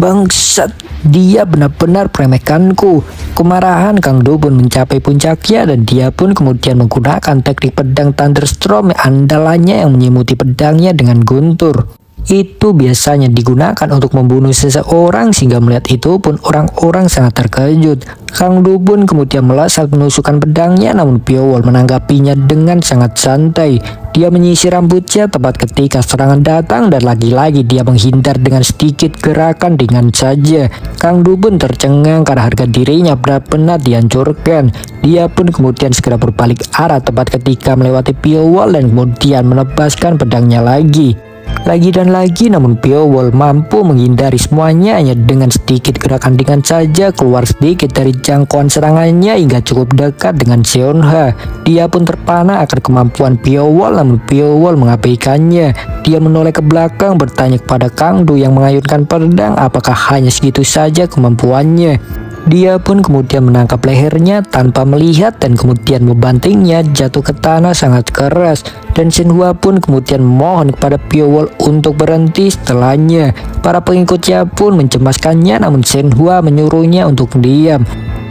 Bangsat, dia benar-benar meremehkanku. Kemarahan Kang Du pun mencapai puncaknya dan dia pun kemudian menggunakan teknik pedang Thunderstorm andalannya yang menyemuti pedangnya dengan guntur itu biasanya digunakan untuk membunuh seseorang sehingga melihat itu pun orang-orang sangat terkejut. Kang Du pun kemudian melesat menusukkan pedangnya namun Piowol menanggapinya dengan sangat santai. Dia menyisir rambutnya tepat ketika serangan datang dan lagi-lagi dia menghindar dengan sedikit gerakan dengan saja. Kang Du pun tercengang karena harga dirinya benar-benar dihancurkan. Dia pun kemudian segera berbalik arah tepat ketika melewati Piowol dan kemudian menebaskan pedangnya lagi. Lagi dan lagi namun Piowol mampu menghindari semuanya hanya dengan sedikit gerakan dengan saja keluar sedikit dari jangkauan serangannya hingga cukup dekat dengan Seonha. Dia pun terpana akan kemampuan Piowol namun Piowol mengabaikannya. Dia menoleh ke belakang bertanya kepada Kang Du yang mengayunkan pedang apakah hanya segitu saja kemampuannya. Dia pun kemudian menangkap lehernya tanpa melihat dan kemudian membantingnya jatuh ke tanah sangat keras. Dan Shenhua pun kemudian memohon kepada Piowol untuk berhenti setelahnya. Para pengikutnya pun mencemaskannya namun Shenhua menyuruhnya untuk diam.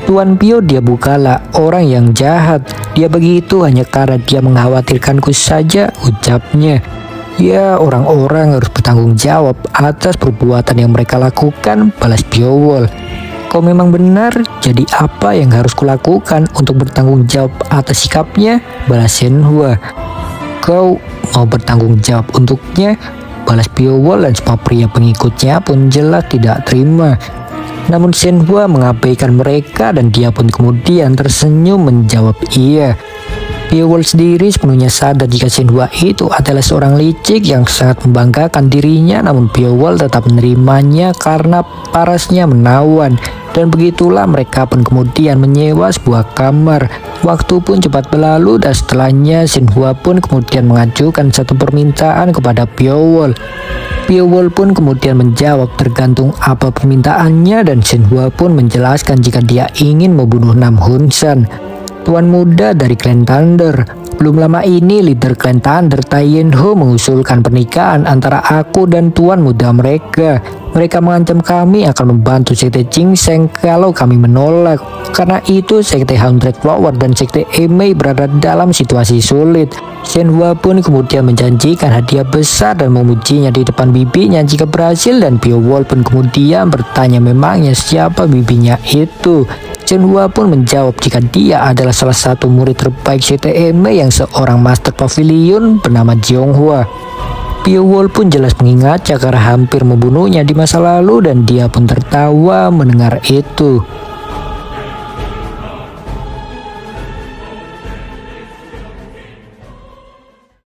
Tuan Pio dia bukalah orang yang jahat. Dia begitu hanya karena dia mengkhawatirkanku saja ucapnya. Ya, orang-orang harus bertanggung jawab atas perbuatan yang mereka lakukan, balas Biowol. Kau memang benar, jadi apa yang harus kulakukan untuk bertanggung jawab atas sikapnya? Balas Shenhua. Kau mau bertanggung jawab untuknya? Balas Biowol dan semua pria pengikutnya pun jelas tidak terima. Namun Shenhua mengabaikan mereka dan dia pun kemudian tersenyum menjawab iya. Beowulf sendiri sepenuhnya sadar jika Shenhua itu adalah seorang licik yang sangat membanggakan dirinya namun Beowulf tetap menerimanya karena parasnya menawan. Dan begitulah mereka pun kemudian menyewa sebuah kamar. Waktu pun cepat berlalu dan setelahnya Shenhua pun kemudian mengajukan satu permintaan kepada Beowulf Beowulf pun kemudian menjawab tergantung apa permintaannya dan Shenhua pun menjelaskan jika dia ingin membunuh Nam Hun Tuan muda dari klan Thunder. Belum lama ini leader klan Thunder Yen Ho mengusulkan pernikahan antara aku dan tuan muda mereka. Mereka mengancam kami akan membantu Sekte Seng kalau kami menolak. Karena itu Sekte Hundred Flower dan Sekte Emei berada dalam situasi sulit. Shenhua pun kemudian menjanjikan hadiah besar dan memujinya di depan bibinya jika berhasil dan Beowulf pun kemudian bertanya memangnya siapa bibinya itu. Hua pun menjawab jika dia adalah salah satu murid terbaik CTM yang seorang master pavilion bernama Hua. Wol pun jelas mengingat Cakara hampir membunuhnya di masa lalu dan dia pun tertawa mendengar itu.